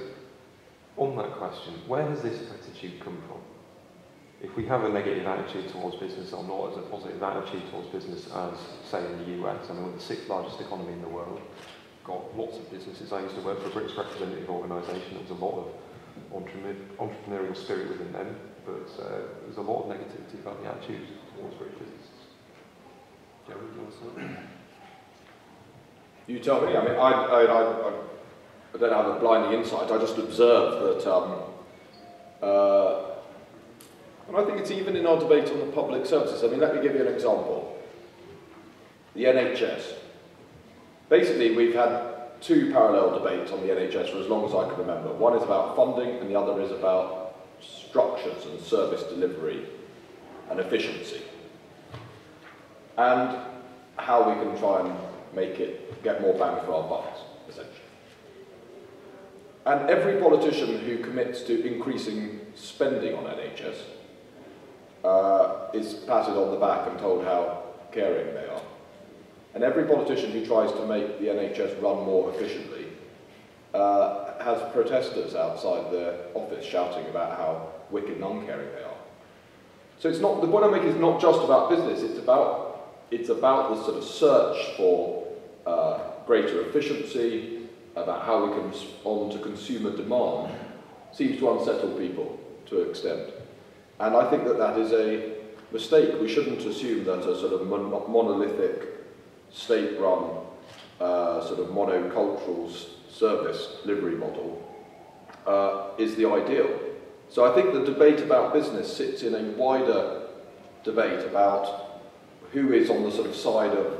on that question, where has this attitude come from? If we have a negative attitude towards business or not as a positive attitude towards business as, say, in the US, I mean, we're the sixth largest economy in the world, got lots of businesses. I used to work for a British representative organisation. There was a lot of entrepreneurial spirit within them, but uh, there's was a lot of negativity about the attitude towards British businesses. Jeremy, do you want to say You tell me. I mean, I, I, I, I don't have a blinding insight. I just observe that um, uh, and I think it's even in our debate on the public services. I mean, let me give you an example. The NHS. Basically, we've had two parallel debates on the NHS for as long as I can remember. One is about funding and the other is about structures and service delivery and efficiency. and how we can try and make it get more bang for our bucks, essentially. And every politician who commits to increasing spending on NHS uh, is patted on the back and told how caring they are. And every politician who tries to make the NHS run more efficiently uh, has protesters outside their office shouting about how wicked and uncaring they are. So it's not, the point is not just about business, it's about, it's about the sort of search for uh, greater efficiency, about how we can respond to consumer demand, seems to unsettle people to an extent. And I think that that is a mistake. We shouldn't assume that a sort of mon monolithic, state-run, uh, sort of monocultural service delivery model uh, is the ideal. So I think the debate about business sits in a wider debate about who is on the sort of side of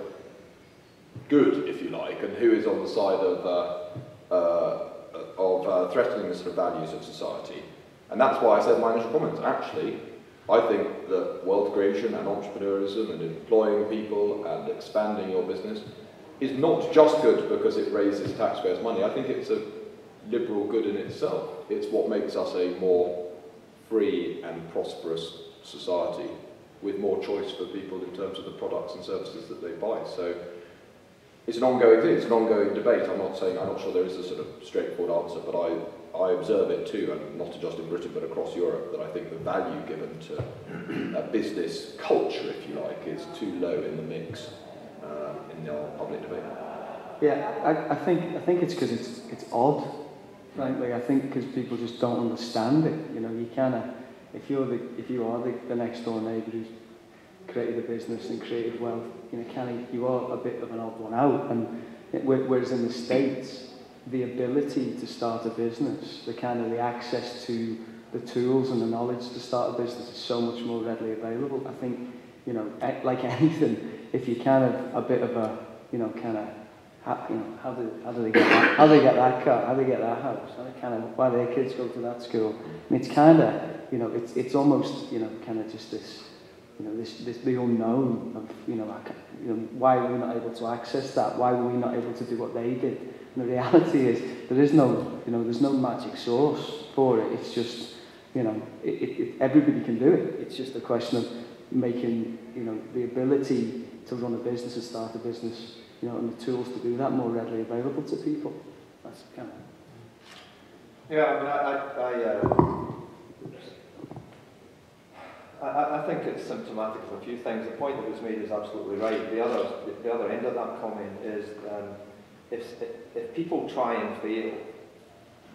good, if you like, and who is on the side of, uh, uh, of uh, threatening the sort of values of society. And that's why I said my initial comments. Actually, I think that wealth creation and entrepreneurism and employing people and expanding your business is not just good because it raises taxpayers' money. I think it's a liberal good in itself. It's what makes us a more free and prosperous society with more choice for people in terms of the products and services that they buy. So it's an ongoing thing, it's an ongoing debate. I'm not saying, I'm not sure there is a sort of straightforward answer, but I, I observe it too, and not just in Britain but across Europe, that I think the value given to a business culture, if you like, is too low in the mix uh, in the public debate. Yeah, I, I think I think it's because it's it's odd? Like I think because people just don't understand it. You know, you kind of if you're the, if you are the, the next door neighbour who's created a business and created wealth, you know, Kenny, you are a bit of an odd one out. And it, whereas in the States, the ability to start a business, the kind of the access to the tools and the knowledge to start a business is so much more readily available. I think, you know, e, like anything, if you kind of a bit of a, you know, kind of, how, you know, how do, how do they get that, how do they get that car, how do they get that house, how do they kind of, why do their kids go to that school? I mean, it's kind of, you know, it's, it's almost, you know, kind of just this, you know, this, this the unknown of, you know, like, you know, why were we not able to access that? Why were we not able to do what they did? And the reality is, there is no, you know, there's no magic source for it. It's just, you know, it, it, everybody can do it. It's just a question of making, you know, the ability to run a business and start a business, you know, and the tools to do that more readily available to people. That's kind of. Yeah, I mean, I, I, I uh, I, I think it's symptomatic of a few things. The point that was made is absolutely right. The other, the other end of that comment is um, if, if people try and fail,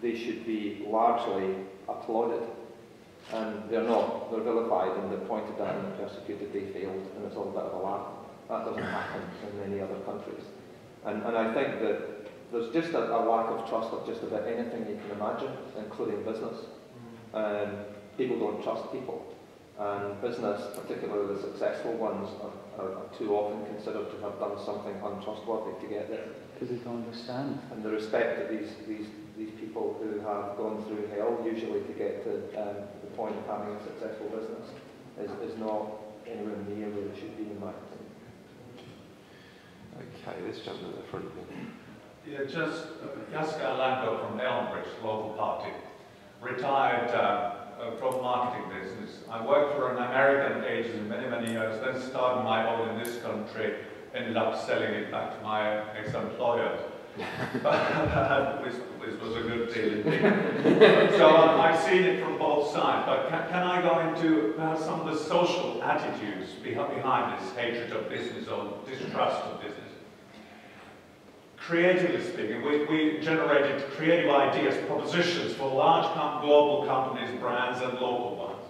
they should be largely applauded. And they're not. They're vilified and they're pointed at and persecuted. They failed, and it's all a bit of a laugh. That doesn't happen in many other countries. And, and I think that there's just a, a lack of trust of just about anything you can imagine, including business. Um, people don't trust people. And business, particularly the successful ones, are, are, are too often considered to have done something untrustworthy to get there. Because they don't understand. And the respect that these, these, these people who have gone through hell, usually to get to um, the point of having a successful business, is, is not anywhere near where it should be in my opinion. Okay, this gentleman at the front. Yeah, just uh, Jaska Lango from Elmbridge, local party, retired uh, from marketing business. I worked for an American agency many, many years, then started my own in this country, ended up selling it back to my ex-employer. which, which was a good deal indeed. so I've seen it from both sides, but can, can I go into perhaps some of the social attitudes behind this hatred of business or distrust of business? Creatively speaking, we, we generated creative ideas, propositions for large global companies, brands, and local ones.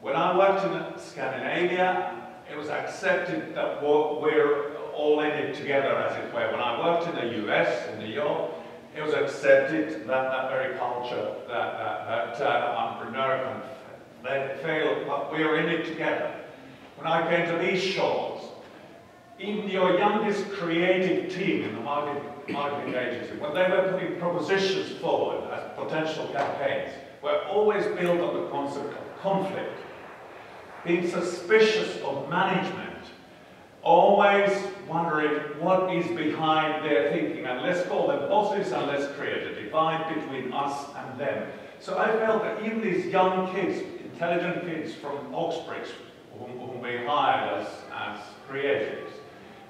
When I worked in Scandinavia, it was accepted that we're all in it together, as it were. When I worked in the US, in New York, it was accepted that that very culture, that, that, that uh, entrepreneur can fail, but we're in it together. When I came to these shores, even your youngest creative team in the market, marketing agency, when they were putting propositions forward as potential campaigns, were always built on the concept of conflict, being suspicious of management, always wondering what is behind their thinking. And let's call them bosses and let's create a divide between us and them. So I felt that even these young kids, intelligent kids from Oxbridge, whom, whom we hired as, as creatives,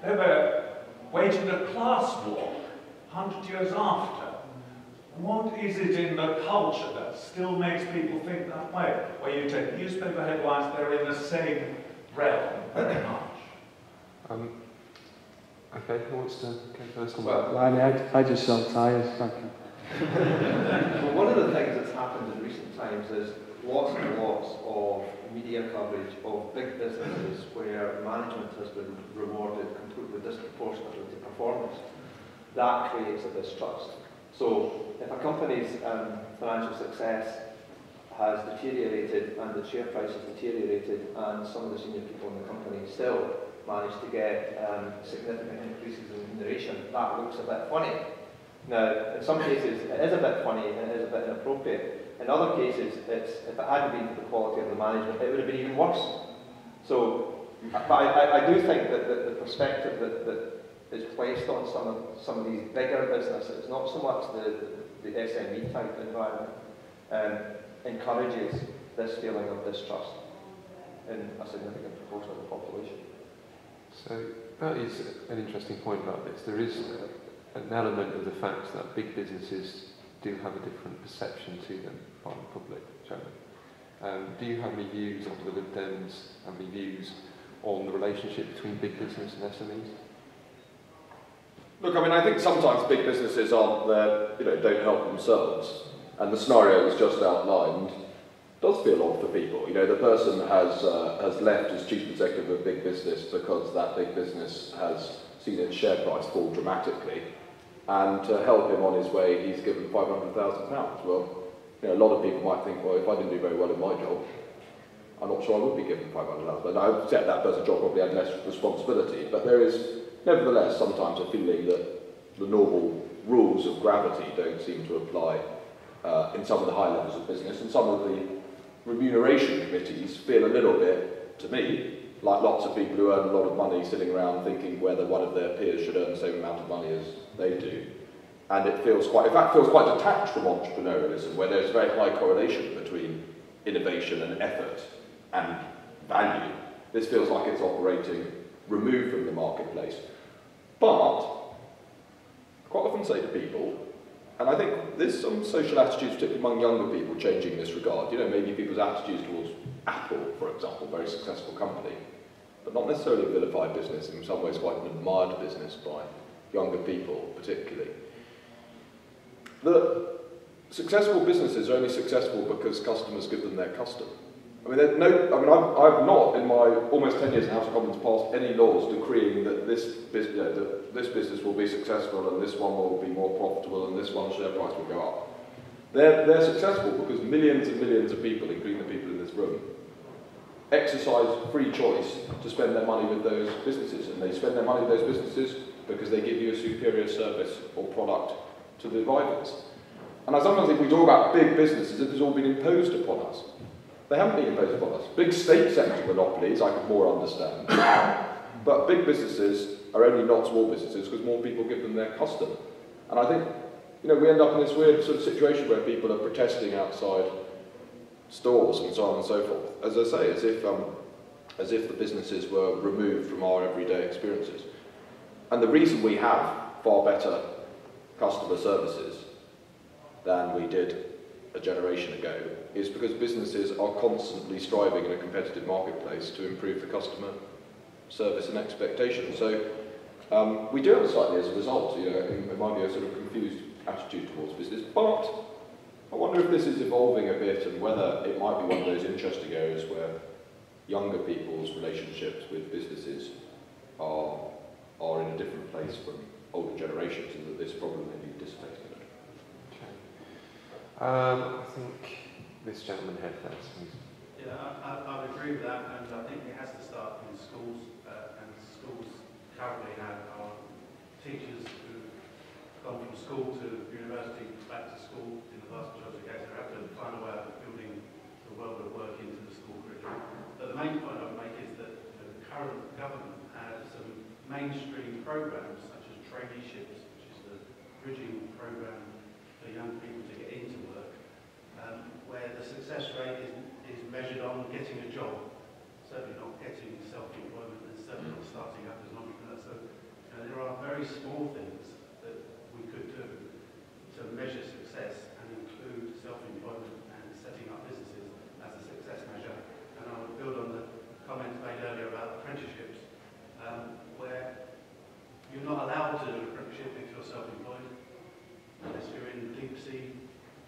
they were waging a class war 100 years after. What is it in the culture that still makes people think that way? Where you take newspaper headlines, they're in the same realm very much. Um, okay, who wants to go first on Well, that? Blimey, I, I just sell tyres, thank you. well, one of the things that's happened in recent times is lots and lots of media coverage of big businesses where management has been rewarded completely disproportionately to performance. That creates a distrust. So if a company's um, financial success has deteriorated and the share price has deteriorated and some of the senior people in the company still manage to get um, significant increases in remuneration, that looks a bit funny. Now, in some cases, it is a bit funny and it is a bit inappropriate. In other cases, it's, if it hadn't been for the quality of the management, it would have been even worse. So, but I, I, do think that the, the perspective that, that is placed on some of, some of these bigger businesses, not so much the, the, the SME type environment, um, encourages this feeling of distrust in a significant proportion of the population. So that is an interesting point about this. There is an element of the fact that big businesses do have a different perception to them by the public, Jeremy. Um, do you have any views on the Lib Dems and any views on the relationship between big business and SMEs? Look, I mean, I think sometimes big businesses aren't there, you know, don't help themselves. And the scenario was just outlined does feel odd for people. You know, the person has, uh, has left as chief executive of a big business because that big business has seen its share price fall dramatically. And to help him on his way, he's given £500,000. Well, you know, a lot of people might think, well, if I didn't do very well in my job, I'm not sure I would be given 500 but I would say that person job probably had less responsibility, but there is nevertheless sometimes a feeling that the normal rules of gravity don't seem to apply uh, in some of the high levels of business, and some of the remuneration committees feel a little bit, to me, like lots of people who earn a lot of money sitting around thinking whether one of their peers should earn the same amount of money as they do. And it feels quite, in fact, feels quite detached from entrepreneurialism, where there's a very high correlation between innovation and effort and value. This feels like it's operating removed from the marketplace. But, quite often say to people, and I think there's some social attitudes, particularly among younger people, changing in this regard. You know, maybe people's attitudes towards Apple, for example, very successful company, but not necessarily a vilified business, in some ways quite an admired business by younger people, particularly. The successful businesses are only successful because customers give them their custom. I mean, no, I mean, I've, I've not, in my almost 10 years in House of Commons, passed any laws decreeing that this, you know, that this business will be successful and this one will be more profitable and this one's share price will go up. They're, they're successful because millions and millions of people, including the people in this room, exercise free choice to spend their money with those businesses. And they spend their money with those businesses because they give you a superior service or product to the rivals. And I sometimes think we talk about big businesses, it has all been imposed upon us. They haven't been imposed upon us. Big state sector monopolies, I could more understand. but big businesses are only not small businesses because more people give them their custom. And I think, you know, we end up in this weird sort of situation where people are protesting outside stores and so on and so forth. As I say, as if, um, as if the businesses were removed from our everyday experiences. And the reason we have far better customer services than we did a generation ago is because businesses are constantly striving in a competitive marketplace to improve the customer service and expectation. So um, we do have slightly as a result, you know, in my view, a sort of confused attitude towards business. But I wonder if this is evolving a bit and whether it might be one of those interesting areas where younger people's relationships with businesses are, are in a different place from older generations and that this problem may be dissipating. Um, I think this gentleman here first. Yeah, I, I, would agree with that, and I think it has to start in schools, uh, and schools currently have our teachers who've gone from school to university, back to school, in the vast majority of cases, have to find a way of building the world of work into the school curriculum. But the main point I would make is that the current government has some mainstream programs such as traineeships, which is the bridging program for young people to get into work, um, where the success rate is, is measured on getting a job, certainly not getting self-employment and certainly not starting up as an entrepreneur. So you know, there are very small things that we could do to measure success and include self-employment and setting up businesses as a success measure. And I would build on the comments made earlier about apprenticeships, um, where you're not allowed to do an apprenticeship if you're self-employed, unless you're in deep sea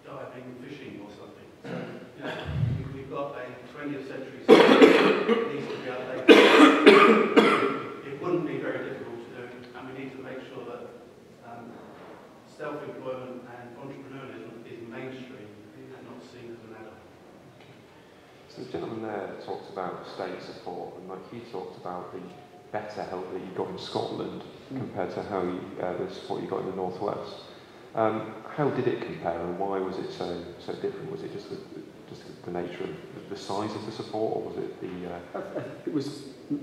diving, fishing or something. So, you know, we- we've got a 20th century system that needs to. It wouldn't be very difficult to do, and we need to make sure that um, self-employment and entrepreneurialism is mainstream and not seen as an add-on. So the gentleman there talked about state support, and like he talked about the better help that you got in Scotland compared to how you, uh, the support you got in the northwest. Um, how did it compare, and why was it so so different? Was it just the, just the nature of the size of the support, or was it the? Uh... I, I, it was.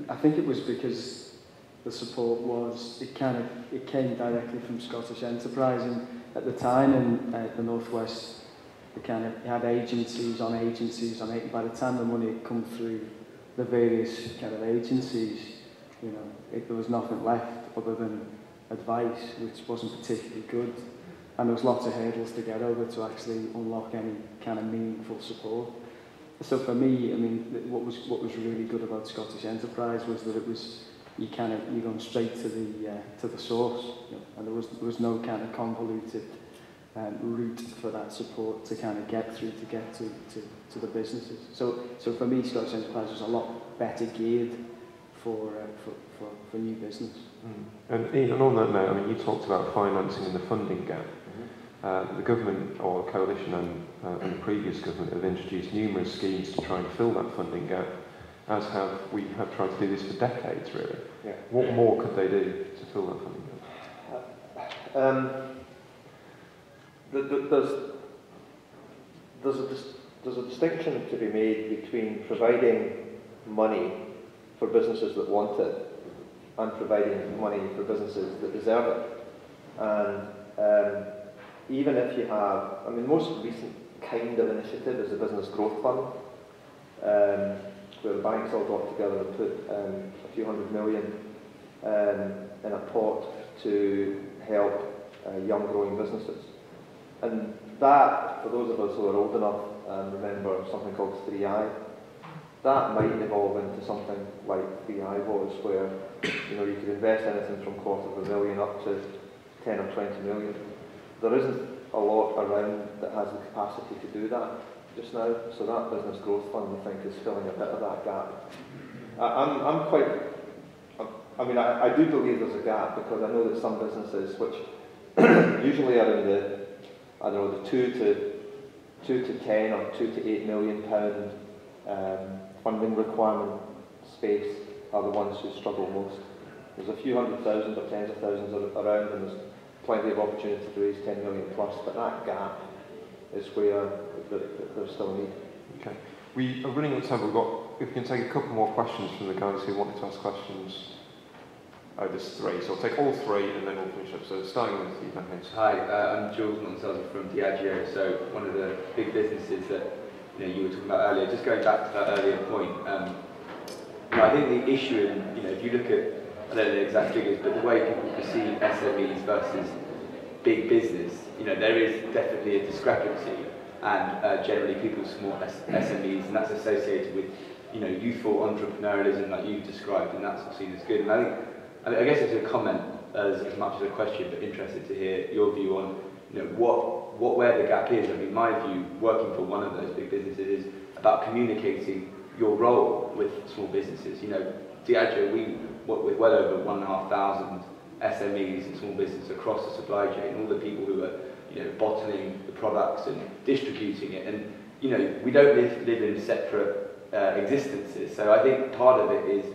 I think it was because the support was it kind of it came directly from Scottish Enterprise, and at the time in uh, the northwest, they kind of had agencies on agencies on it. By the time the money had come through the various kind of agencies, you know, it, there was nothing left other than advice, which wasn't particularly good. And there was lots of hurdles to get over to actually unlock any kind of meaningful support. So for me, I mean, what was what was really good about Scottish Enterprise was that it was you kind of you going straight to the uh, to the source, you know, and there was there was no kind of convoluted um, route for that support to kind of get through to get to, to, to the businesses. So so for me, Scottish Enterprise was a lot better geared for uh, for, for for new business. Mm. And Ian, on that note, I mean, you talked about financing and the funding gap. Uh, the government or coalition and, uh, and the previous government have introduced numerous schemes to try and fill that funding gap, as have we have tried to do this for decades, really. Yeah. What more could they do to fill that funding gap? Um, th- th- there's, there's, a there's a distinction to be made between providing money for businesses that want it and providing money for businesses that deserve it. And um, even if you have, I mean, most recent kind of initiative is the Business Growth Fund, um, where the banks all got together and put um, a few hundred million um, in a pot to help uh, young growing businesses. And that, for those of us who are old enough and remember something called 3i, that might evolve into something like 3i was, where you know you could invest anything from quarter of a million up to 10 or 20 million. There isn't a lot around that has the capacity to do that just now, so that business growth fund, I think, is filling a bit of that gap. I, I'm, I'm quite I mean, I, I do believe there's a gap because I know that some businesses, which usually are in the, I don't know, the two to two to ten or two to eight million pound um, funding requirement space, are the ones who struggle most. There's a few hundred thousand or tens of thousands around, and there's plenty of opportunity to raise 10 million plus, but that gap is where there's still need. Okay. We are running out of time, we've got, if we can take a couple more questions from the guys who wanted to ask questions. Oh, there's three, so I'll take all three and then we'll finish up. So starting with you, Ben Hayes. Hi, uh, I'm Jules Monsalve from Diageo, so one of the big businesses that you, know, you were talking about earlier. Just going back to that earlier point, um, you know, I think the issue in, you know, if you look at I don't know the exact figures, but the way people perceive SMEs versus big business, you know, there is definitely a discrepancy, and uh, generally people small SMEs, and that's associated with you know youthful entrepreneurialism like you've described, and that's seen as good. And I think I guess it's a comment as, as much as a question, but interested to hear your view on, you know, what, what where the gap is. I mean, my view, working for one of those big businesses, is about communicating your role with small businesses. You know, Diageo, we with well over 1,500 SMEs and small businesses across the supply chain, all the people who are you know, bottling the products and distributing it. And you know, we don't live, live in separate uh, existences. So I think part of it is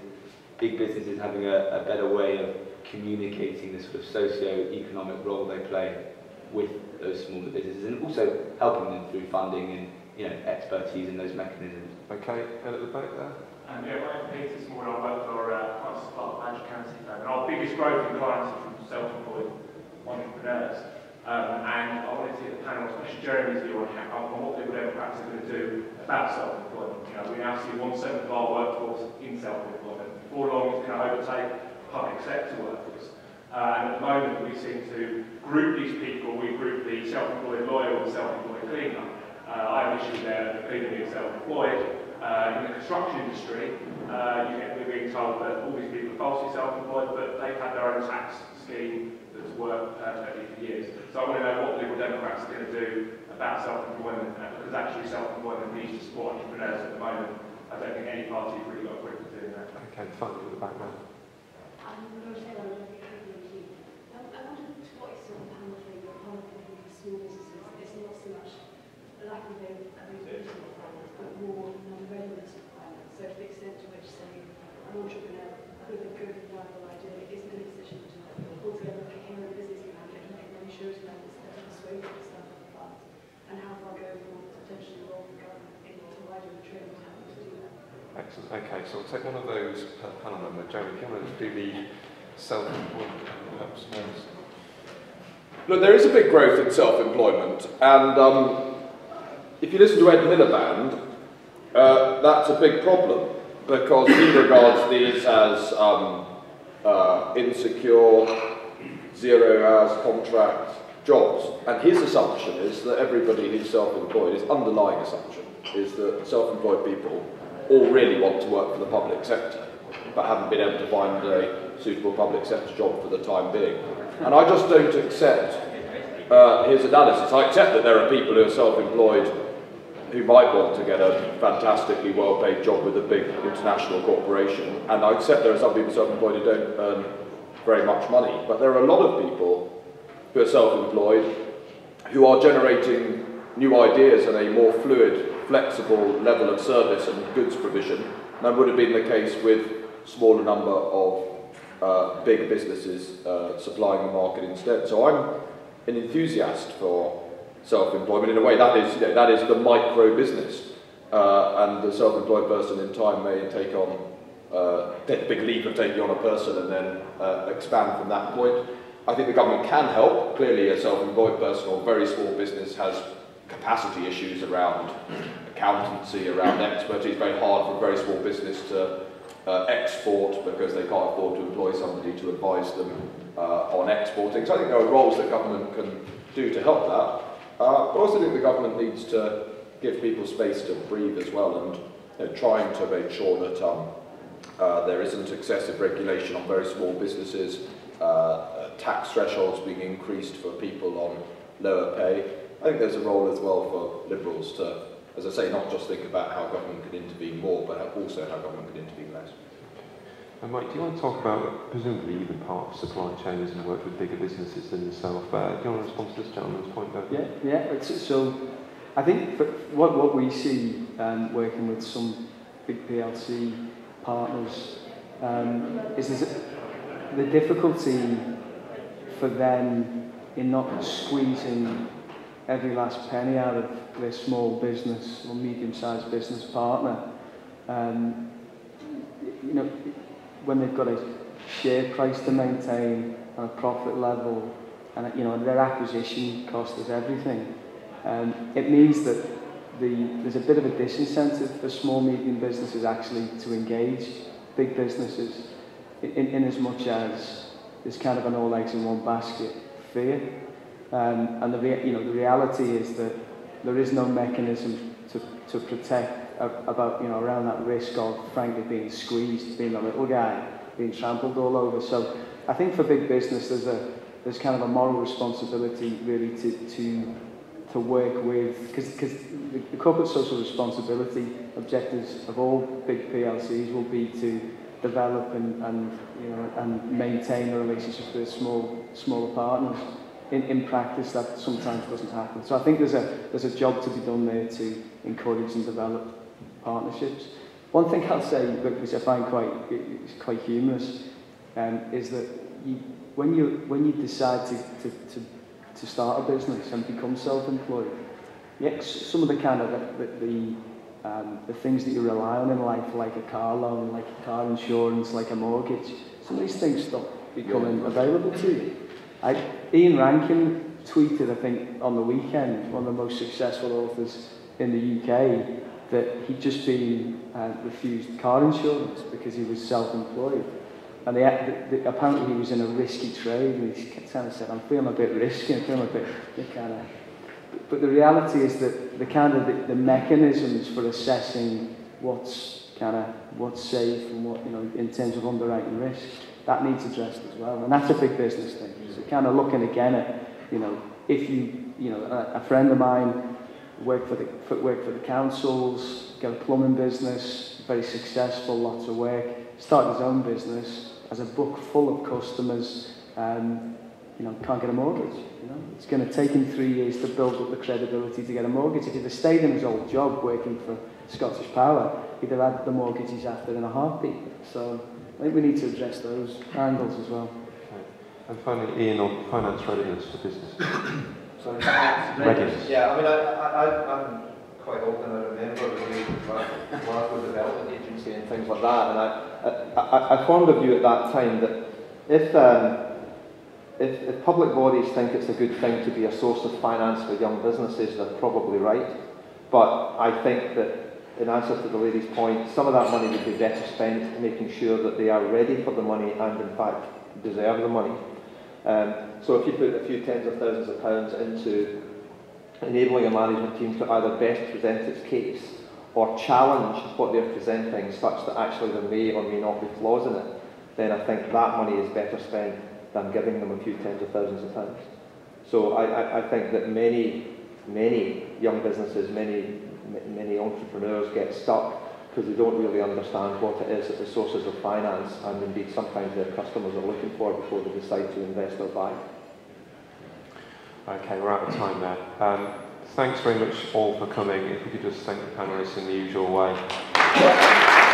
big businesses having a, a better way of communicating the sort of socio-economic role they play with those smaller businesses and also helping them through funding and you know, expertise in those mechanisms. Okay, and at the back there. Um, yeah, my name's Peter Small. I work for uh, Francis Clark Badger County firm. And our biggest growth in clients is from self-employed entrepreneurs. Um, and I wanted to get the panel, especially Jeremy's view on, how, on what Liberal Democrats are going to do about self-employment. You know, we now see one seventh of our workforce in self-employment. Before long, it's going to overtake public sector workers. Uh, and at the moment, we seem to group these people. We group the self-employed lawyer the self-employed cleaner. Uh, I have issues there, the cleaner being self-employed. Uh, in the construction industry, uh, you get, we're being told that all these people are falsely self-employed, but they've had their own tax scheme that's worked perfectly for years. So I want to know what the Liberal Democrats are going to do about self-employment, uh, because actually self-employment needs to support entrepreneurs at the moment. I don't think any party has really got a grip of doing that. Okay, finally at the back now. I'm Rochelle, I'm looking at KPMG. Um, I wondered to what extent the panel think that part of the small businesses is not so much a lack of availability of finance, but more non-readiness of finance. So to the extent to which, say, an entrepreneur with a good and viable idea isn't in a position to pull together a coherent business plan, get get their insurance lenders to persuade them to start up a fund, and how far go for potentially involve the government in providing the training to help to do that. Excellent. Okay, so we'll take one of those per panel member. Jeremy, if you want to do the self-employment, perhaps first. Look, there is a big growth in self-employment, and um, if you listen to Ed Miliband, uh, that's a big problem because he regards these as um, uh, insecure, zero hours contract jobs. And his assumption is that everybody who's self-employed, his underlying assumption is that self-employed people all really want to work for the public sector, but haven't been able to find a suitable public sector job for the time being. And I just don't accept uh, his analysis. I accept that there are people who are self-employed who might want to get a fantastically well-paid job with a big international corporation, and I accept there are some people self-employed who don't earn very much money, but there are a lot of people who are self-employed who are generating new ideas and a more fluid, flexible level of service and goods provision than would have been the case with smaller number of uh, big businesses uh, supplying the market instead. So I'm an enthusiast for self-employment. In a way, that is, you know, that is the micro business. Uh, and the self-employed person in time may take on, uh, take a big leap of taking on a person and then uh, expand from that point. I think the government can help. Clearly, a self-employed person or very small business has capacity issues around accountancy, around expertise. It's very hard for a very small business to uh, export because they can't afford to employ somebody to advise them uh, on exporting. So I think there are roles that government can do to help that. Uh, but I also think the government needs to give people space to breathe as well and you know, trying to make sure that um, uh, there isn't excessive regulation on very small businesses, uh, uh, tax thresholds being increased for people on lower pay. I think there's a role as well for Liberals to, as I say, not just think about how government can intervene more, but also how government can intervene less. And Mike, do you want to talk about, presumably you've been part of supply chains and worked with bigger businesses than yourself. Uh, do you want to respond to this gentleman's point, though? Yeah, yeah. So I think what, what we see um, working with some big PLC partners um, is, is the difficulty for them in not squeezing every last penny out of their small business or medium-sized business partner. Um, you know, when they've got a share price to maintain and a profit level, and you know their acquisition cost is everything. Um, it means that the, there's a bit of a disincentive for small, medium businesses actually to engage big businesses, in, in as much as there's kind of an all eggs in one basket fear. Um, and the, you know, the reality is that there is no mechanism to, to protect about, you know, around that risk of, frankly, being squeezed, being the little guy, being trampled all over. So I think for big business, there's a, there's kind of a moral responsibility really to, to, to work with, because the, the corporate social responsibility objectives of all big PLCs will be to develop and, and, you know, and maintain a relationship with small, smaller partners. In, in practice, that sometimes doesn't happen. So I think there's a, there's a job to be done there to encourage and develop partnerships. One thing I'll say, which I find quite, quite humorous, um, is that you, when, you, when you decide to, to, to, to start a business and become self-employed, yeah, some of the kind of the, the um, the things that you rely on in life, like a car loan, like car insurance, like a mortgage, some of these things stop becoming available to you. I, Ian Rankin tweeted, I think, on the weekend, one of the most successful authors in the UK, that he'd just been uh, refused car insurance because he was self-employed. And the, the, the, apparently he was in a risky trade, and he kind of said, I'm feeling a bit risky, I'm feeling a bit, kind of... But the reality is that the kind of the, the mechanisms for assessing what's kind of what's safe and what, you know, in terms of underwriting risk, that needs addressed as well. And that's a big business thing. So kind of looking again at, you know, if you, you know, a, a friend of mine worked for the, worked for the councils, got a plumbing business, very successful, lots of work. Started his own business, has a book full of customers, um, you know, can't get a mortgage. You know? It's going to take him three years to build up the credibility to get a mortgage. If he'd have stayed in his old job working for Scottish Power, he'd have had the mortgages after in a heartbeat. So I think we need to address those angles as well. Okay. And finally, Ian, on finance readiness for business. Sorry, readiness. Yeah, I mean, I, I, I'm quite old and I remember the Glasgow Development Agency and things like that, and I, I, I formed a view at that time that if, um, if, if public bodies think it's a good thing to be a source of finance for young businesses, they're probably right. But I think that in answer to the lady's point, some of that money would be better spent making sure that they are ready for the money and in fact deserve the money. Um, so if you put a few tens of thousands of pounds into enabling a management team to either best present its case or challenge what they're presenting such that actually there may or may not be flaws in it, then I think that money is better spent than giving them a few tens of thousands of pounds. So I, I, I think that many, many young businesses, many many entrepreneurs get stuck because they don't really understand what it is that the sources of finance and indeed sometimes their customers are looking for before they decide to invest or buy. Okay, we're out of time there. Um, thanks very much all for coming. If we could just thank the panelists in the usual way.